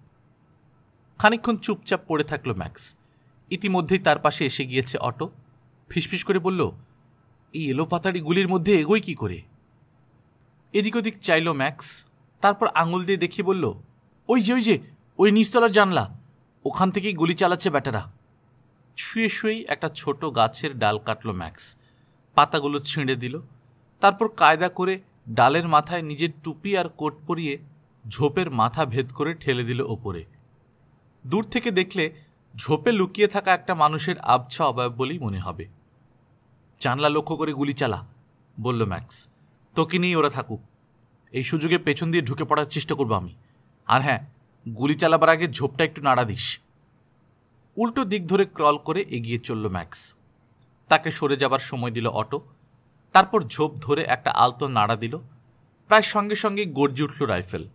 খানিক্ষণ চুপচাপ পড়ে থাকল ম্যাক্স। ইতিমধ্যেই তার পাশে এসে গিয়েছে অটো। ফিসফিস করে বলল, এই এলোপাতাড়ি গুলির মধ্যে এগোই কি করে? এদিক ওদিক চাইল ম্যাক্স, তারপর আঙুল দিয়ে দেখিয়ে বলল, ওই যে ওই যে, ওই নিচতলার জানলা, ওখান থেকেই গুলি চালাচ্ছে ব্যাটারা। শুয়ে শুয়েই একটা ছোট গাছের ডাল কাটল ম্যাক্স, পাতাগুলো ছিঁড়ে দিল, তারপর কায়দা করে ডালের মাথায় নিজের টুপি আর কোট পরিয়ে ঝোপের মাথা ভেদ করে ঠেলে দিল ওপরে। দূর থেকে দেখলে ঝোপে লুকিয়ে থাকা একটা মানুষের আবছা অবয়ব বলেই মনে হবে। জানলা লক্ষ্য করে গুলি চালা, বলল ম্যাক্স, তোকে নিয়েই ওরা থাকুক। এই সুযোগে পেছন দিয়ে ঢুকে পড়ার চেষ্টা করব আমি। আর হ্যাঁ গুলি চালাবার আগে ঝোপটা একটু নাড়া দিস। উল্টো দিক ধরে ক্রল করে এগিয়ে চলল ম্যাক্স। তাকে সরে যাবার সময় দিল অটো। তারপর ঝোপ ধরে একটা আলতো নাড়া দিল। প্রায় সঙ্গে সঙ্গে গর্জে উঠল রাইফেল।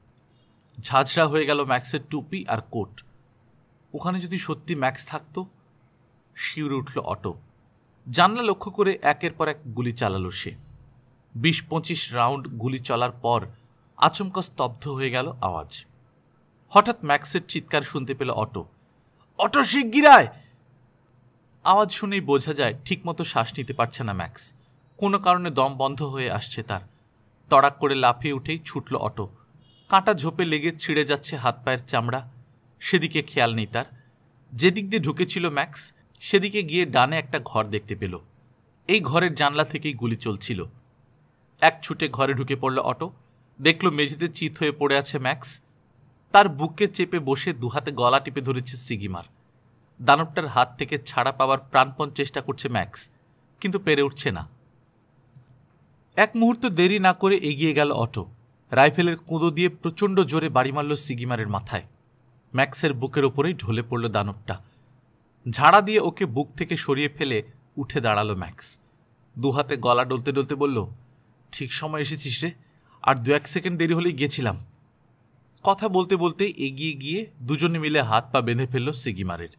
ঝাঁঝরা হয়ে গেল ম্যাক্সের টুপি আর কোট। ওখানে যদি সত্যি ম্যাক্স থাকতো, শিউরে উঠল অটো। জানলা লক্ষ্য করে একের পর এক গুলি চালালো সে। বিশ পঁচিশ রাউন্ড গুলি চলার পর আচমকা স্তব্ধ হয়ে গেল আওয়াজ। হঠাৎ ম্যাক্সের চিৎকার শুনতে পেল অটো। অটো শিগগিরায় আওয়াজ শুনেই বোঝা যায় ঠিকমতো শ্বাস নিতে পারছে না ম্যাক্স। কোনো কারণে দম বন্ধ হয়ে আসছে তার। তড়াক করে লাফিয়ে উঠেই ছুটল অটো। কাঁটা ঝোপে লেগে ছিঁড়ে যাচ্ছে হাত পায়ের চামড়া। সেদিকে খেয়াল নেই তার। যেদিক দিয়ে ঢুকেছিল ম্যাক্স, সেদিকে গিয়ে ডানে একটা ঘর দেখতে পেল। এই ঘরের জানলা থেকেই গুলি চলছিল। এক ছুটে ঘরে ঢুকে পড়ল অটো। দেখল মেঝেতে চিত হয়ে পড়ে আছে ম্যাক্স। তার বুকে চেপে বসে দুহাতে গলা টিপে ধরেছে সিগিমার। দানবটার হাত থেকে ছাড়া পাওয়ার প্রাণপণ চেষ্টা করছে ম্যাক্স, কিন্তু পেরে উঠছে না। এক মুহূর্ত দেরি না করে এগিয়ে গেল অটো। রাইফেলের কুঁদো দিয়ে প্রচণ্ড জোরে বাড়ি মারল সিগিমারের মাথায়। ম্যাক্সের বুকের ওপরেই ঢলে পড়ল দানবটা। ঝাড়া দিয়ে ওকে বুক থেকে সরিয়ে ফেলে উঠে দাঁড়াল ম্যাক্স। দুহাতে গলা ডলতে ডলতে বলল, ঠিক সময় এসেছিস রে, আর দু এক সেকেন্ড দেরি হলেই গিয়েছিলাম কথা বলতে বলতে এগিয়ে গিয়ে দুজনে মিলে হাত পা বেঁধে ফেলল সিগিমারের।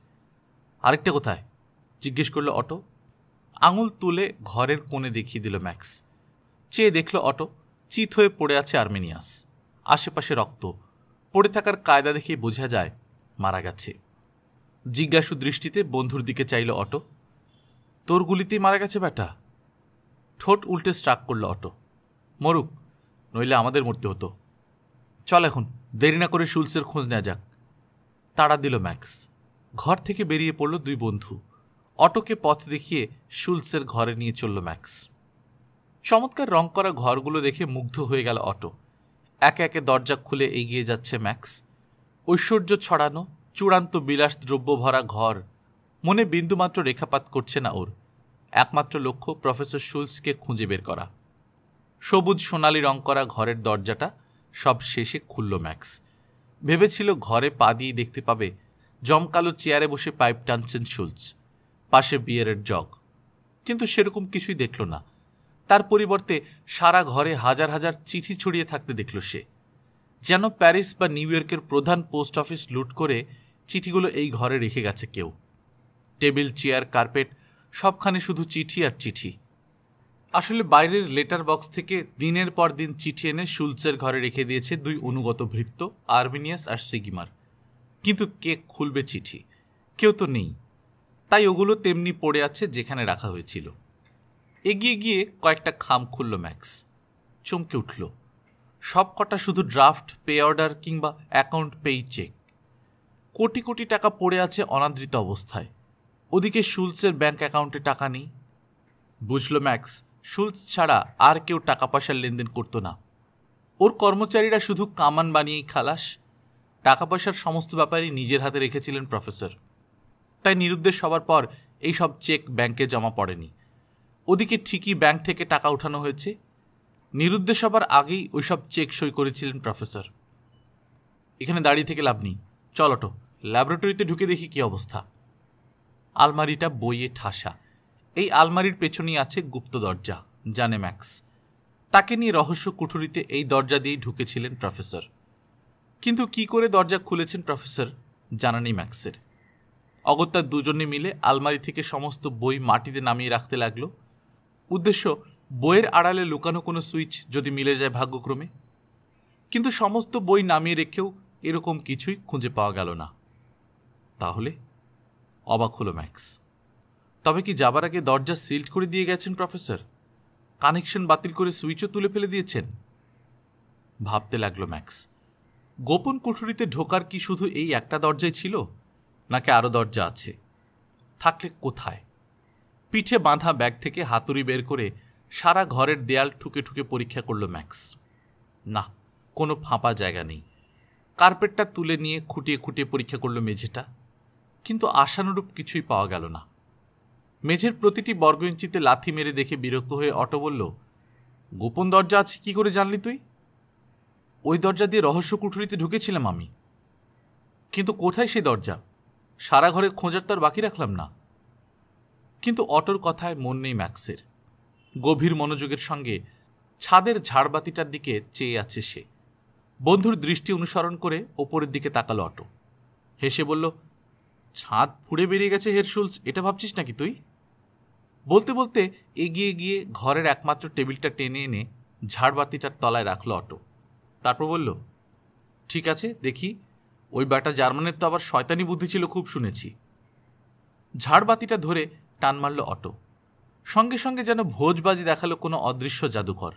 আরেকটা কোথায়? জিজ্ঞেস করল অটো। আঙুল তুলে ঘরের কোণে দেখিয়ে দিল ম্যাক্স। চেয়ে দেখল অটো, চিত হয়ে পড়ে আছে আর্মেনিয়াস। আশেপাশে রক্ত। পড়ে থাকার কায়দা দেখে বোঝা যায় মারা গেছে। জিজ্ঞাসু দৃষ্টিতে বন্ধুর দিকে চাইল অটো। তোর গুলিতেই মারা গেছে ব্যাটা। ঠোঁট উল্টে স্ট্রাক করল অটো। মরুক, নইলে আমাদের মরতে হতো। চল এখন, দেরি না করে শুলসের খোঁজ নেওয়া যাক। তাড়া দিল ম্যাক্স। ঘর থেকে বেরিয়ে পড়ল দুই বন্ধু। অটোকে পথ দেখিয়ে শুলসের ঘরে নিয়ে চলল ম্যাক্স। চমৎকার রং করা ঘরগুলো দেখে মুগ্ধ হয়ে গেল অটো। একে একে দরজা খুলে এগিয়ে যাচ্ছে ম্যাক্স। ঐশ্বর্য ছড়ানো, চূড়ান্ত বিলাস দ্রব্য ভরা ঘর। মনে বিন্দুমাত্র রেখাপাত করছে না ওর। একমাত্র লক্ষ্য প্রফেসর শুলসকে খুঁজে বের করা। সবুজ সোনালি রং করা ঘরের দরজাটা সব শেষে খুলল ম্যাক্স। ভেবেছিল ঘরে পা দিয়ে দেখতে পাবে জমকালো চেয়ারে বসে পাইপ টানছেন শুলস। পাশে বিয়ারের জগ। কিন্তু সেরকম কিছুই দেখল না। তার পরিবর্তে সারা ঘরে হাজার হাজার চিঠি ছড়িয়ে থাকতে দেখল সে। যেন প্যারিস বা নিউ ইয়র্কের প্রধান পোস্ট অফিস লুট করে চিঠিগুলো এই ঘরে রেখে গেছে কেউ। টেবিল, চেয়ার, কার্পেট, সবখানে শুধু চিঠি আর চিঠি। আসলে বাইরের লেটার বক্স থেকে দিনের পর দিন চিঠি এনে শুলসের ঘরে রেখে দিয়েছে দুই অনুগত ভৃত্য, আরবিনিয়াস আর সিগিমার। কিন্তু কে খুলবে চিঠি? কেউ তো নেই। তাই ওগুলো তেমনি পড়ে আছে যেখানে রাখা হয়েছিল। এগিয়ে গিয়ে কয়েকটা খাম খুলল ম্যাক্স। চমকে উঠল। সব কটা শুধু ড্রাফট, পে অর্ডার কিংবা অ্যাকাউন্ট পেই চেক। কোটি কোটি টাকা পড়ে আছে অনাদৃত অবস্থায়। ওদিকে শুলসের ব্যাঙ্ক অ্যাকাউন্টে টাকা নেই। বুঝল ম্যাক্স, শুলস ছাড়া আর কেউ টাকা পয়সার লেনদেন করতো না। ওর কর্মচারীরা শুধু কামান বানিয়েই খালাস। টাকা পয়সার সমস্ত ব্যাপারই নিজের হাতে রেখেছিলেন প্রফেসর। তাই নিরুদ্দেশ হবার পর এই সব চেক ব্যাংকে জমা পড়েনি। ওদিকে ঠিকই ব্যাংক থেকে টাকা উঠানো হয়েছে। নিরুদ্দেশ হবার আগেই ওইসব চেক সই করেছিলেন প্রফেসর। এখানে দাঁড়িয়ে থেকে লাভ নেই। চলটো ল্যাবরেটরিতে ঢুকে দেখি কি অবস্থা। আলমারিটা বইয়ে ঠাসা। এই আলমারির পেছনেই আছে গুপ্ত দরজা, জানে ম্যাক্স। তাকে নিয়ে রহস্য কুঠুরিতে এই দরজা দিয়েই ঢুকেছিলেন প্রফেসর। কিন্তু কি করে দরজা খুলেছেন প্রফেসর, জানা নেই ম্যাক্সের। অগত্যা দুজনে মিলে আলমারি থেকে সমস্ত বই মাটিতে নামিয়ে রাখতে লাগল। উদ্দেশ্য, বইয়ের আড়ালে লুকানো কোনো সুইচ যদি মিলে যায় ভাগ্যক্রমে? কিন্তু সমস্ত বই নামিয়ে রেখেও এরকম কিছুই খুঁজে পাওয়া গেল না। তাহলে? অবাক হলো ম্যাক্স। তবে কি যাবার আগে দরজা সিল্ড করে দিয়ে গেছেন প্রফেসর? কানেকশন বাতিল করে সুইচও তুলে ফেলে দিয়েছেন? ভাবতে লাগল ম্যাক্স। গোপন কুঠুরিতে ঢোকার কি শুধু এই একটা দরজাই ছিল? নাকি আরও দরজা আছে? থাকলে কোথায়? পিঠে বাঁধা ব্যাগ থেকে হাতুড়ি বের করে সারা ঘরের দেয়াল ঠুকে ঠুকে পরীক্ষা করল ম্যাক্স। না, কোনো ফাঁপা জায়গা নেই। কার্পেটটা তুলে নিয়ে খুঁটিয়ে খুঁটিয়ে পরীক্ষা করল মেঝেটা। কিন্তু আশানুরূপ কিছুই পাওয়া গেল না। মেঝের প্রতিটি বর্গ ইঞ্চিতে লাথি মেরে দেখে বিরক্ত হয়ে অটো বলল, গোপন দরজা আছে কি করে জানলি তুই? ওই দরজা দিয়ে রহস্য কুঠুরিতে ঢুকেছিলাম আমি। কিন্তু কোথায় সেই দরজা? সারা ঘরে খোঁজার আর বাকি রাখলাম না। কিন্তু অটোর কথায় মন নেই ম্যাক্সের। গভীর মনোযোগের সঙ্গে ছাদের ঝাড়বাতিটার দিকে চেয়ে আছে সে। বন্ধুর দৃষ্টি অনুসরণ করে ওপরের দিকে তাকালো অটো। হেসে বলল, ছাদ ফুড়ে বেরিয়ে গেছে হেরশুলস, এটা ভাবছিস নাকি তুই? বলতে বলতে এগিয়ে গিয়ে ঘরের একমাত্র টেবিলটা টেনে এনে ঝাড়বাতিটার তলায় রাখল অটো। তারপর বলল, ঠিক আছে, দেখি। ওই ব্যাটা জার্মানের তো আবার শয়তানি বুদ্ধি ছিল, খুব শুনেছি। ঝাড়বাতিটা ধরে টান মারল অটো। সঙ্গে সঙ্গে যেন ভোজবাজি দেখাল কোনো অদৃশ্য জাদুকর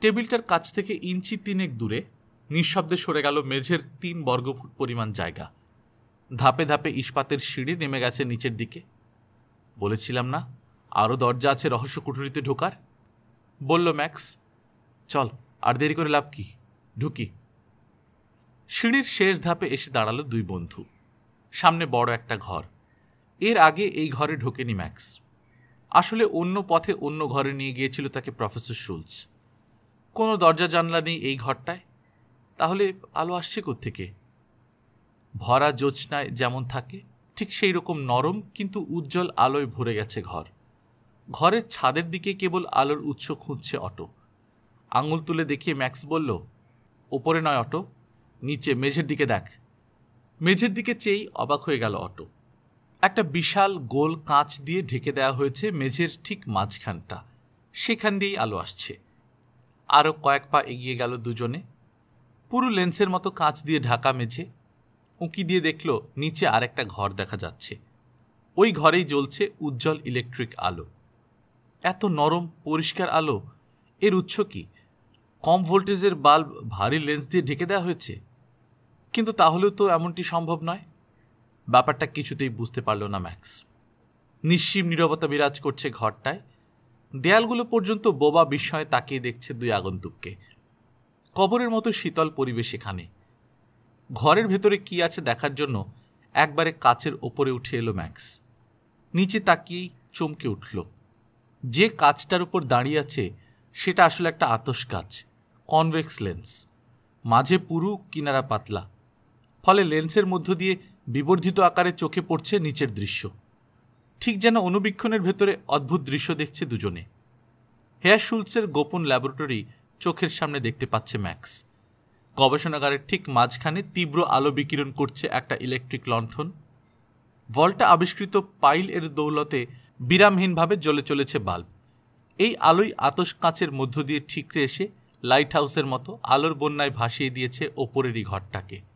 টেবিলটার কাছ থেকে ইঞ্চি তিনেক দূরে নিঃশব্দে সরে গেল মেঝের তিন বর্গফুট পরিমাণ জায়গা। ধাপে ধাপে ইস্পাতের সিঁড়ি নেমে গেছে নিচের দিকে। বলেছিলাম না আরও দরজা আছে রহস্য কুঠুরিতে ঢোকার? বলল ম্যাক্স, চল, আর দেরি করে লাভ কি? ঢুকি। সিঁড়ির শেষ ধাপে এসে দাঁড়াল দুই বন্ধু। সামনে বড় একটা ঘর। এর আগে এই ঘরে ঢোকেনি ম্যাক্স। আসলে অন্য পথে অন্য ঘরে নিয়ে গিয়েছিল তাকে প্রফেসর শুলস। কোনো দরজা জানলা নেই এই ঘরটায়। তাহলে আলো আসছে থেকে ভরা জোৎস্নায় যেমন থাকে, ঠিক সেই রকম নরম কিন্তু উজ্জ্বল আলোয় ভরে গেছে ঘর। ঘরের ছাদের দিকে কেবল আলোর উৎস খুঁজছে অটো। আঙুল তুলে দেখিয়ে ম্যাক্স বলল, ওপরে নয় অটো, নিচে মেঝের দিকে দেখ। মেঝের দিকে চেয়েই অবাক হয়ে গেল অটো। একটা বিশাল গোল কাঁচ দিয়ে ঢেকে দেওয়া হয়েছে মেঝের ঠিক মাঝখানটা। সেখান দিয়েই আলো আসছে। আরও কয়েক পা এগিয়ে গেল দুজনে। পুরো লেন্সের মতো কাঁচ দিয়ে ঢাকা মেঝে। উঁকি দিয়ে দেখল নিচে আরেকটা ঘর দেখা যাচ্ছে। ওই ঘরেই জ্বলছে উজ্জ্বল ইলেকট্রিক আলো। এত নরম, পরিষ্কার আলো, এর উৎস কি? কম ভোল্টেজের বাল্ব ভারী লেন্স দিয়ে ঢেকে দেওয়া হয়েছে? কিন্তু তাহলেও তো এমনটি সম্ভব নয়। ব্যাপারটা কিছুতেই বুঝতে পারল না ম্যাক্স। নিঃসীম নিরবতা বিরাজ করছে ঘরটায়। দেয়ালগুলো পর্যন্ত বোবা বিস্ময়ে তাকিয়ে দেখছে দুই আগন্তুককে। কবরের মতো শীতল পরিবেশ এখানে। ঘরের ভেতরে কি আছে দেখার জন্য একবারে কাচের ওপরে উঠে এলো ম্যাক্স। নিচে তাকিয়েই চমকে উঠল। যে কাচটার উপর দাঁড়িয়ে আছে, সেটা আসলে একটা আতস কাচ কনভেক্স লেন্স। মাঝে পুরু, কিনারা পাতলা। ফলে লেন্সের মধ্য দিয়ে বিবর্ধিত আকারে চোখে পড়ছে নিচের দৃশ্য। ঠিক যেন অনুবীক্ষণের ভেতরে অদ্ভুত দৃশ্য দেখছে দুজনে। হেয়ার শুলসের গোপন ল্যাবরেটরি চোখের সামনে দেখতে পাচ্ছে ম্যাক্স। গবেষণাগারের ঠিক মাঝখানে তীব্র আলো বিকিরণ করছে একটা ইলেকট্রিক লণ্ঠন। ভল্টা আবিষ্কৃত পাইল এর দৌলতে বিরামহীনভাবে জ্বলে চলেছে বাল্ব। এই আলোই আতস কাঁচের মধ্য দিয়ে ঠিকরে এসে লাইট হাউসের মতো আলোর বন্যায় ভাসিয়ে দিয়েছে ওপরেরই ঘরটাকে।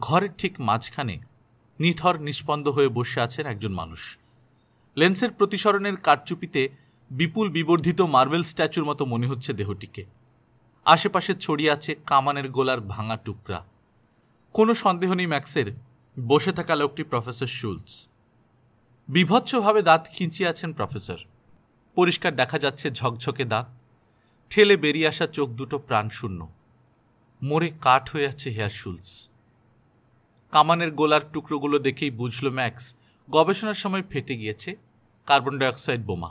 ঘরের ঠিক মাঝখানে নিথর নিষ্পন্দ হয়ে বসে আছেন একজন মানুষ। লেন্সের প্রতিসরণের কারচুপিতে বিপুল বিবর্ধিত মার্বেল স্ট্যাচুর মতো মনে হচ্ছে দেহটিকে। আশেপাশে ছড়িয়ে আছে কামানের গোলার ভাঙা টুকরা। কোনো সন্দেহ নেই ম্যাক্সের, বসে থাকা লোকটি প্রফেসর শুলস। বিভৎসভাবে দাঁত খিঁচিয়ে আছেন প্রফেসর। পরিষ্কার দেখা যাচ্ছে ঝকঝকে দাঁত। ঠেলে বেরিয়ে আসা চোখ দুটো প্রাণশূন্য। মরে কাঠ হয়ে আছে হেয়ার শুলস। কামানের গোলার টুকরোগুলো দেখেই বুঝল ম্যাক্স, গবেষণার সময় ফেটে গিয়েছে কার্বন ডাইঅক্সাইড বোমা।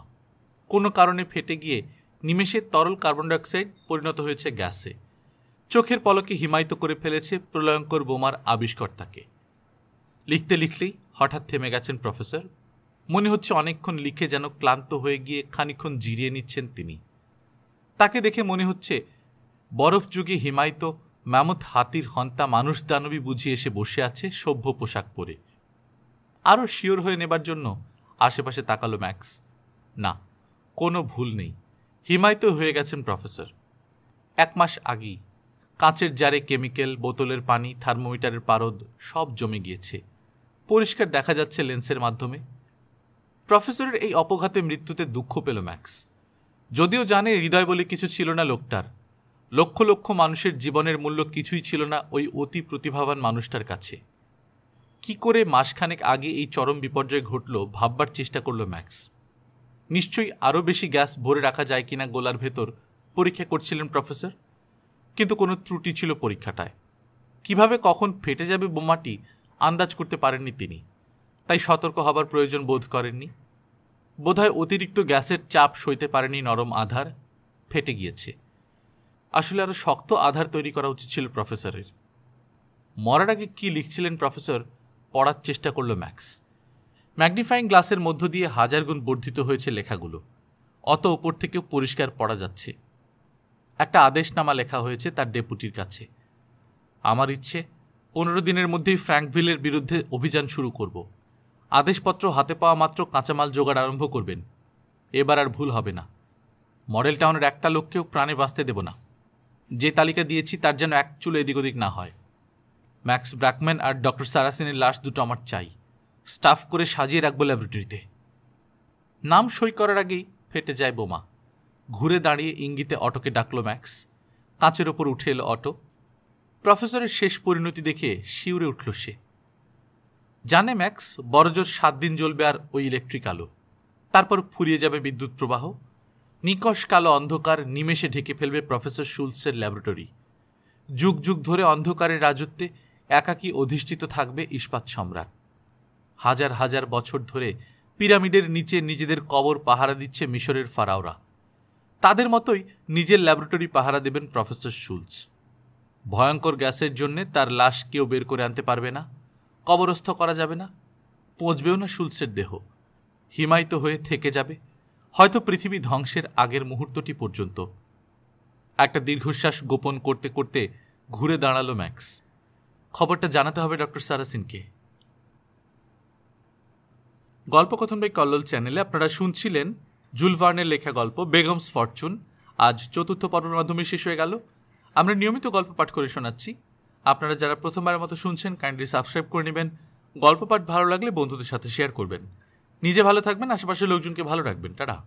কোনো কারণে ফেটে গিয়ে নিমেষে তরল কার্বন ডাইঅক্সাইড পরিণত হয়েছে গ্যাসে। চোখের পলকে হিমায়িত করে ফেলেছে প্রলয়ঙ্কর বোমার আবিষ্কর্তাকে। লিখতে লিখলেই হঠাৎ থেমে গেছেন প্রফেসর। মনে হচ্ছে অনেকক্ষণ লিখে যেন ক্লান্ত হয়ে গিয়ে খানিক্ষণ জিরিয়ে নিচ্ছেন তিনি। তাকে দেখে মনে হচ্ছে বরফ যুগে হিমায়িত ম্যামথ হাতির হন্তা মানুষ দানবী বুঝিয়ে এসে বসে আছে সভ্য পোশাক পরে। আরও শিওর হয়ে নেবার জন্য আশেপাশে তাকালো ম্যাক্স। না, কোনো ভুল নেই। হিমায়িত হয়ে গেছেন প্রফেসর। এক মাস আগেই কাঁচের জারে কেমিক্যাল, বোতলের পানি, থার্মোমিটারের পারদ সব জমে গিয়েছে। পরিষ্কার দেখা যাচ্ছে লেন্সের মাধ্যমে। প্রফেসরের এই অপঘাতে মৃত্যুতে দুঃখ পেল ম্যাক্স। যদিও জানে হৃদয় বলে কিছু ছিল না লোকটার। লক্ষ লক্ষ মানুষের জীবনের মূল্য কিছুই ছিল না ওই অতি প্রতিভাবান মানুষটার কাছে। কি করে মাসখানেক আগে এই চরম বিপর্যয় ঘটল ভাববার চেষ্টা করল ম্যাক্স। নিশ্চয়ই আরও বেশি গ্যাস ভরে রাখা যায় কিনা গোলার ভেতর, পরীক্ষা করছিলেন প্রফেসর? কিন্তু কোনো ত্রুটি ছিল পরীক্ষাটায়। কীভাবে কখন ফেটে যাবে বোমাটি, আন্দাজ করতে পারেননি তিনি। তাই সতর্ক হবার প্রয়োজন বোধ করেননি। বোধহয় অতিরিক্ত গ্যাসের চাপ সইতে পারেনি নরম আধার, ফেটে গিয়েছে। আসলে আরও শক্ত আধার তৈরি করা উচিত ছিল প্রফেসরের। মরার আগে কী লিখছিলেন প্রফেসর? পড়ার চেষ্টা করল ম্যাক্স। ম্যাগনিফাইং গ্লাসের মধ্য দিয়ে হাজার গুণ বর্ধিত হয়েছে লেখাগুলো। অত ওপর থেকেও পরিষ্কার পড়া যাচ্ছে। একটা আদেশনামা লেখা হয়েছে তার ডেপুটির কাছে। আমার ইচ্ছে, পনেরো দিনের মধ্যেই ফ্র্যাঙ্কভিলের বিরুদ্ধে অভিযান শুরু করব। আদেশপত্র হাতে পাওয়া মাত্র কাঁচামাল জোগাড় আরম্ভ করবেন। এবার আর ভুল হবে না। মডেল টাউনের একটা লোককেও প্রাণে বাঁচতে দেব না। যে তালিকা দিয়েছি তার যেন এক চুল এদিক ওদিক না হয়। ম্যাক্স ব্র্যাকম্যান আর ডক্টর সারাসিনের লাশ দুটো আমার চাই। স্টাফ করে সাজিয়ে রাখব ল্যাবরেটরিতে নাম সই করার আগেই ফেটে যায় বোমা। ঘুরে দাঁড়িয়ে ইঙ্গিতে অটোকে ডাকলো ম্যাক্স কাঁচের ওপর উঠে এলো অটো। প্রফেসরের শেষ পরিণতি দেখে শিউরে উঠল সে। জানে ম্যাক্স বড়জোর সাত দিন জ্বলবে আর ওই ইলেকট্রিক আলো। তারপর ফুরিয়ে যাবে বিদ্যুৎ প্রবাহ। নিকশ কালো অন্ধকার নিমেষে ঢেকে ফেলবে প্রফেসর শুলসের ল্যাবরেটরি। যুগ যুগ ধরে অন্ধকারের রাজত্বে একাকী অধিষ্ঠিত থাকবে ইস্পাত সম্রাট। হাজার হাজার বছর ধরে পিরামিডের নিচে নিজেদের কবর পাহারা দিচ্ছে মিশরের ফারাওরা। তাদের মতোই নিজের ল্যাবরেটরি পাহারা দেবেন প্রফেসর শুলস। ভয়ঙ্কর গ্যাসের জন্যে তার লাশ কেউ বের করে আনতে পারবে না, কবরস্থ করা যাবে না পৌঁছবেও না শুলসের দেহ। হিমায়িত হয়ে থেকে যাবে হয়তো পৃথিবী ধ্বংসের আগের মুহূর্তটি পর্যন্ত। একটা দীর্ঘশ্বাস গোপন করতে করতে ঘুরে দাঁড়াল ম্যাক্স। খবরটা জানাতে হবে ডক্টর সারাসিনকে। গল্পকথন বাই কল্লোল চ্যানেলে আপনারা শুনছিলেন জুলভার্নের লেখা গল্প বেগমস ফরচুন। আজ চতুর্থ পর্বের মাধ্যমে শেষ হয়ে গেল। আমরা নিয়মিত গল্প পাঠ করে শোনাচ্ছি। আপনারা যারা প্রথমবারের মতো শুনছেন কাইন্ডলি সাবস্ক্রাইব করে নেবেন। গল্প পাঠ ভালো লাগলে বন্ধুদের সাথে শেয়ার করবেন। নিজে ভালো থাকবেন আশেপাশের লোকজনকে ভালো রাখবেন। টাটা।